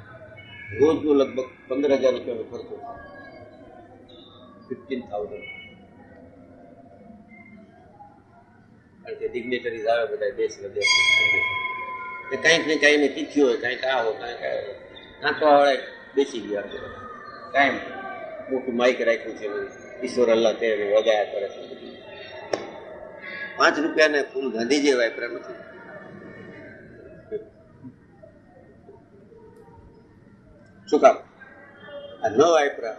રોજનું લગભગ પંદર હજાર રૂપિયાનો ખર્ચો. ફિફ્ટીન થાઉઝન્ડ કારણ ડિગ્નેટરીઝ આવે બધા દેશ કંઈક ને કંઈ તિથિ હોય, કંઈક આ હોય, કાંઈક આ હોય. વાળા બેસી ગયા છે કાંઈ મોટું માઇક રાખ્યું છે ઈશ્વર અલ્લાહ તે વગાયા કરે છે પાંચ રૂપિયાને ફૂલ ગાંધીજી વાપર્યા નથી. શું કામ? આ ન વાપરા.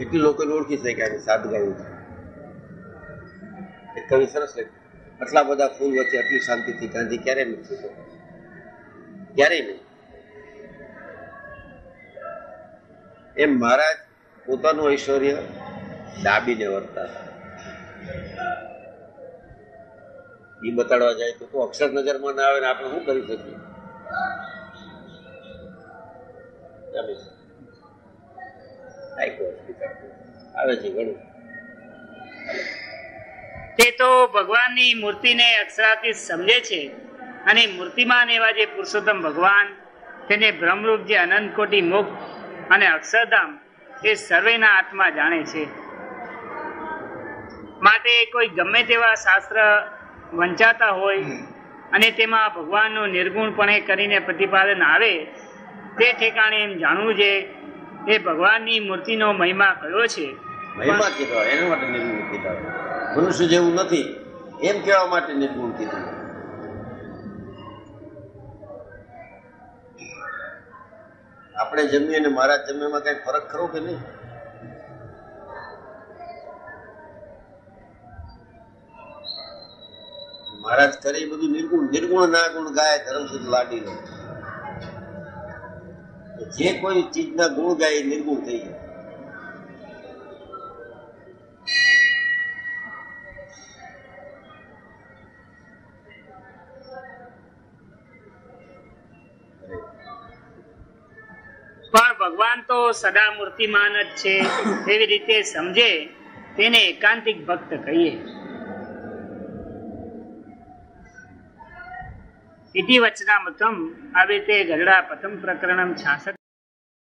એટલી લોકોને ઓળખી શક્યા કે સાદગાયું છે કવિ સરસ લખ્યું આટલા બધા ફૂલ વચ્ચે આટલી શાંતિથી ગાંધી ક્યારે નથી થતો ક્યારેય નહીં. એમ મહારાજ પોતાનું ઐશ્વર્ય દાબીને વર્તા એ બતાડવા જાય તો તું અક્ષર નજરમાં ના આવે ને આપણે શું કરી શકીએ? આવે છે ઘણું. તે તો ભગવાનની મૂર્તિને અક્ષરાથી સમજે છે. અને મૂર્તિમાન એવા જે પુરુષોત્તમ ભગવાન તેને બ્રહ્મરૂપ જે અનંત કોટી મુક્ત અને અક્ષરધામ એ સર્વેના આત્મા જાણે છે. માટે કોઈ ગમે તેવા શાસ્ત્ર વંચાતા હોય અને તેમાં ભગવાનનું નિર્ગુણપણે કરીને પ્રતિપાદન આવે તે ઠેકાણે એમ જાણવું છે એ ભગવાનની મૂર્તિનો મહિમા કયો છે? મહિમા કીધો એના માટે મનુષ્ય જેવું નથી. એમ કહેવા માટે નિર્ગુણ કીધું. આપણે જમીએ ને મારા જમીમાં કઈ ફરક ખરો કે નહીં? મહારાજ કરે બધું નિર્ગુણ. નિર્ગુણ ના ગુણ ગાય, ધર્મ સુધી લાડી લે. જે કોઈ ચીજના ગુણ ગાય નિર્ગુણ થઈ જાય. પણ ભગવાન તો સદા મૂર્તિમાન જ છે. એવી રીતે સમજે તેને એકાંતિક ભક્ત કહીએ. ઇતિ વચનામૃતમ આવી રીતે ગરડા પ્રથમ પ્રકરણમ છાસઠ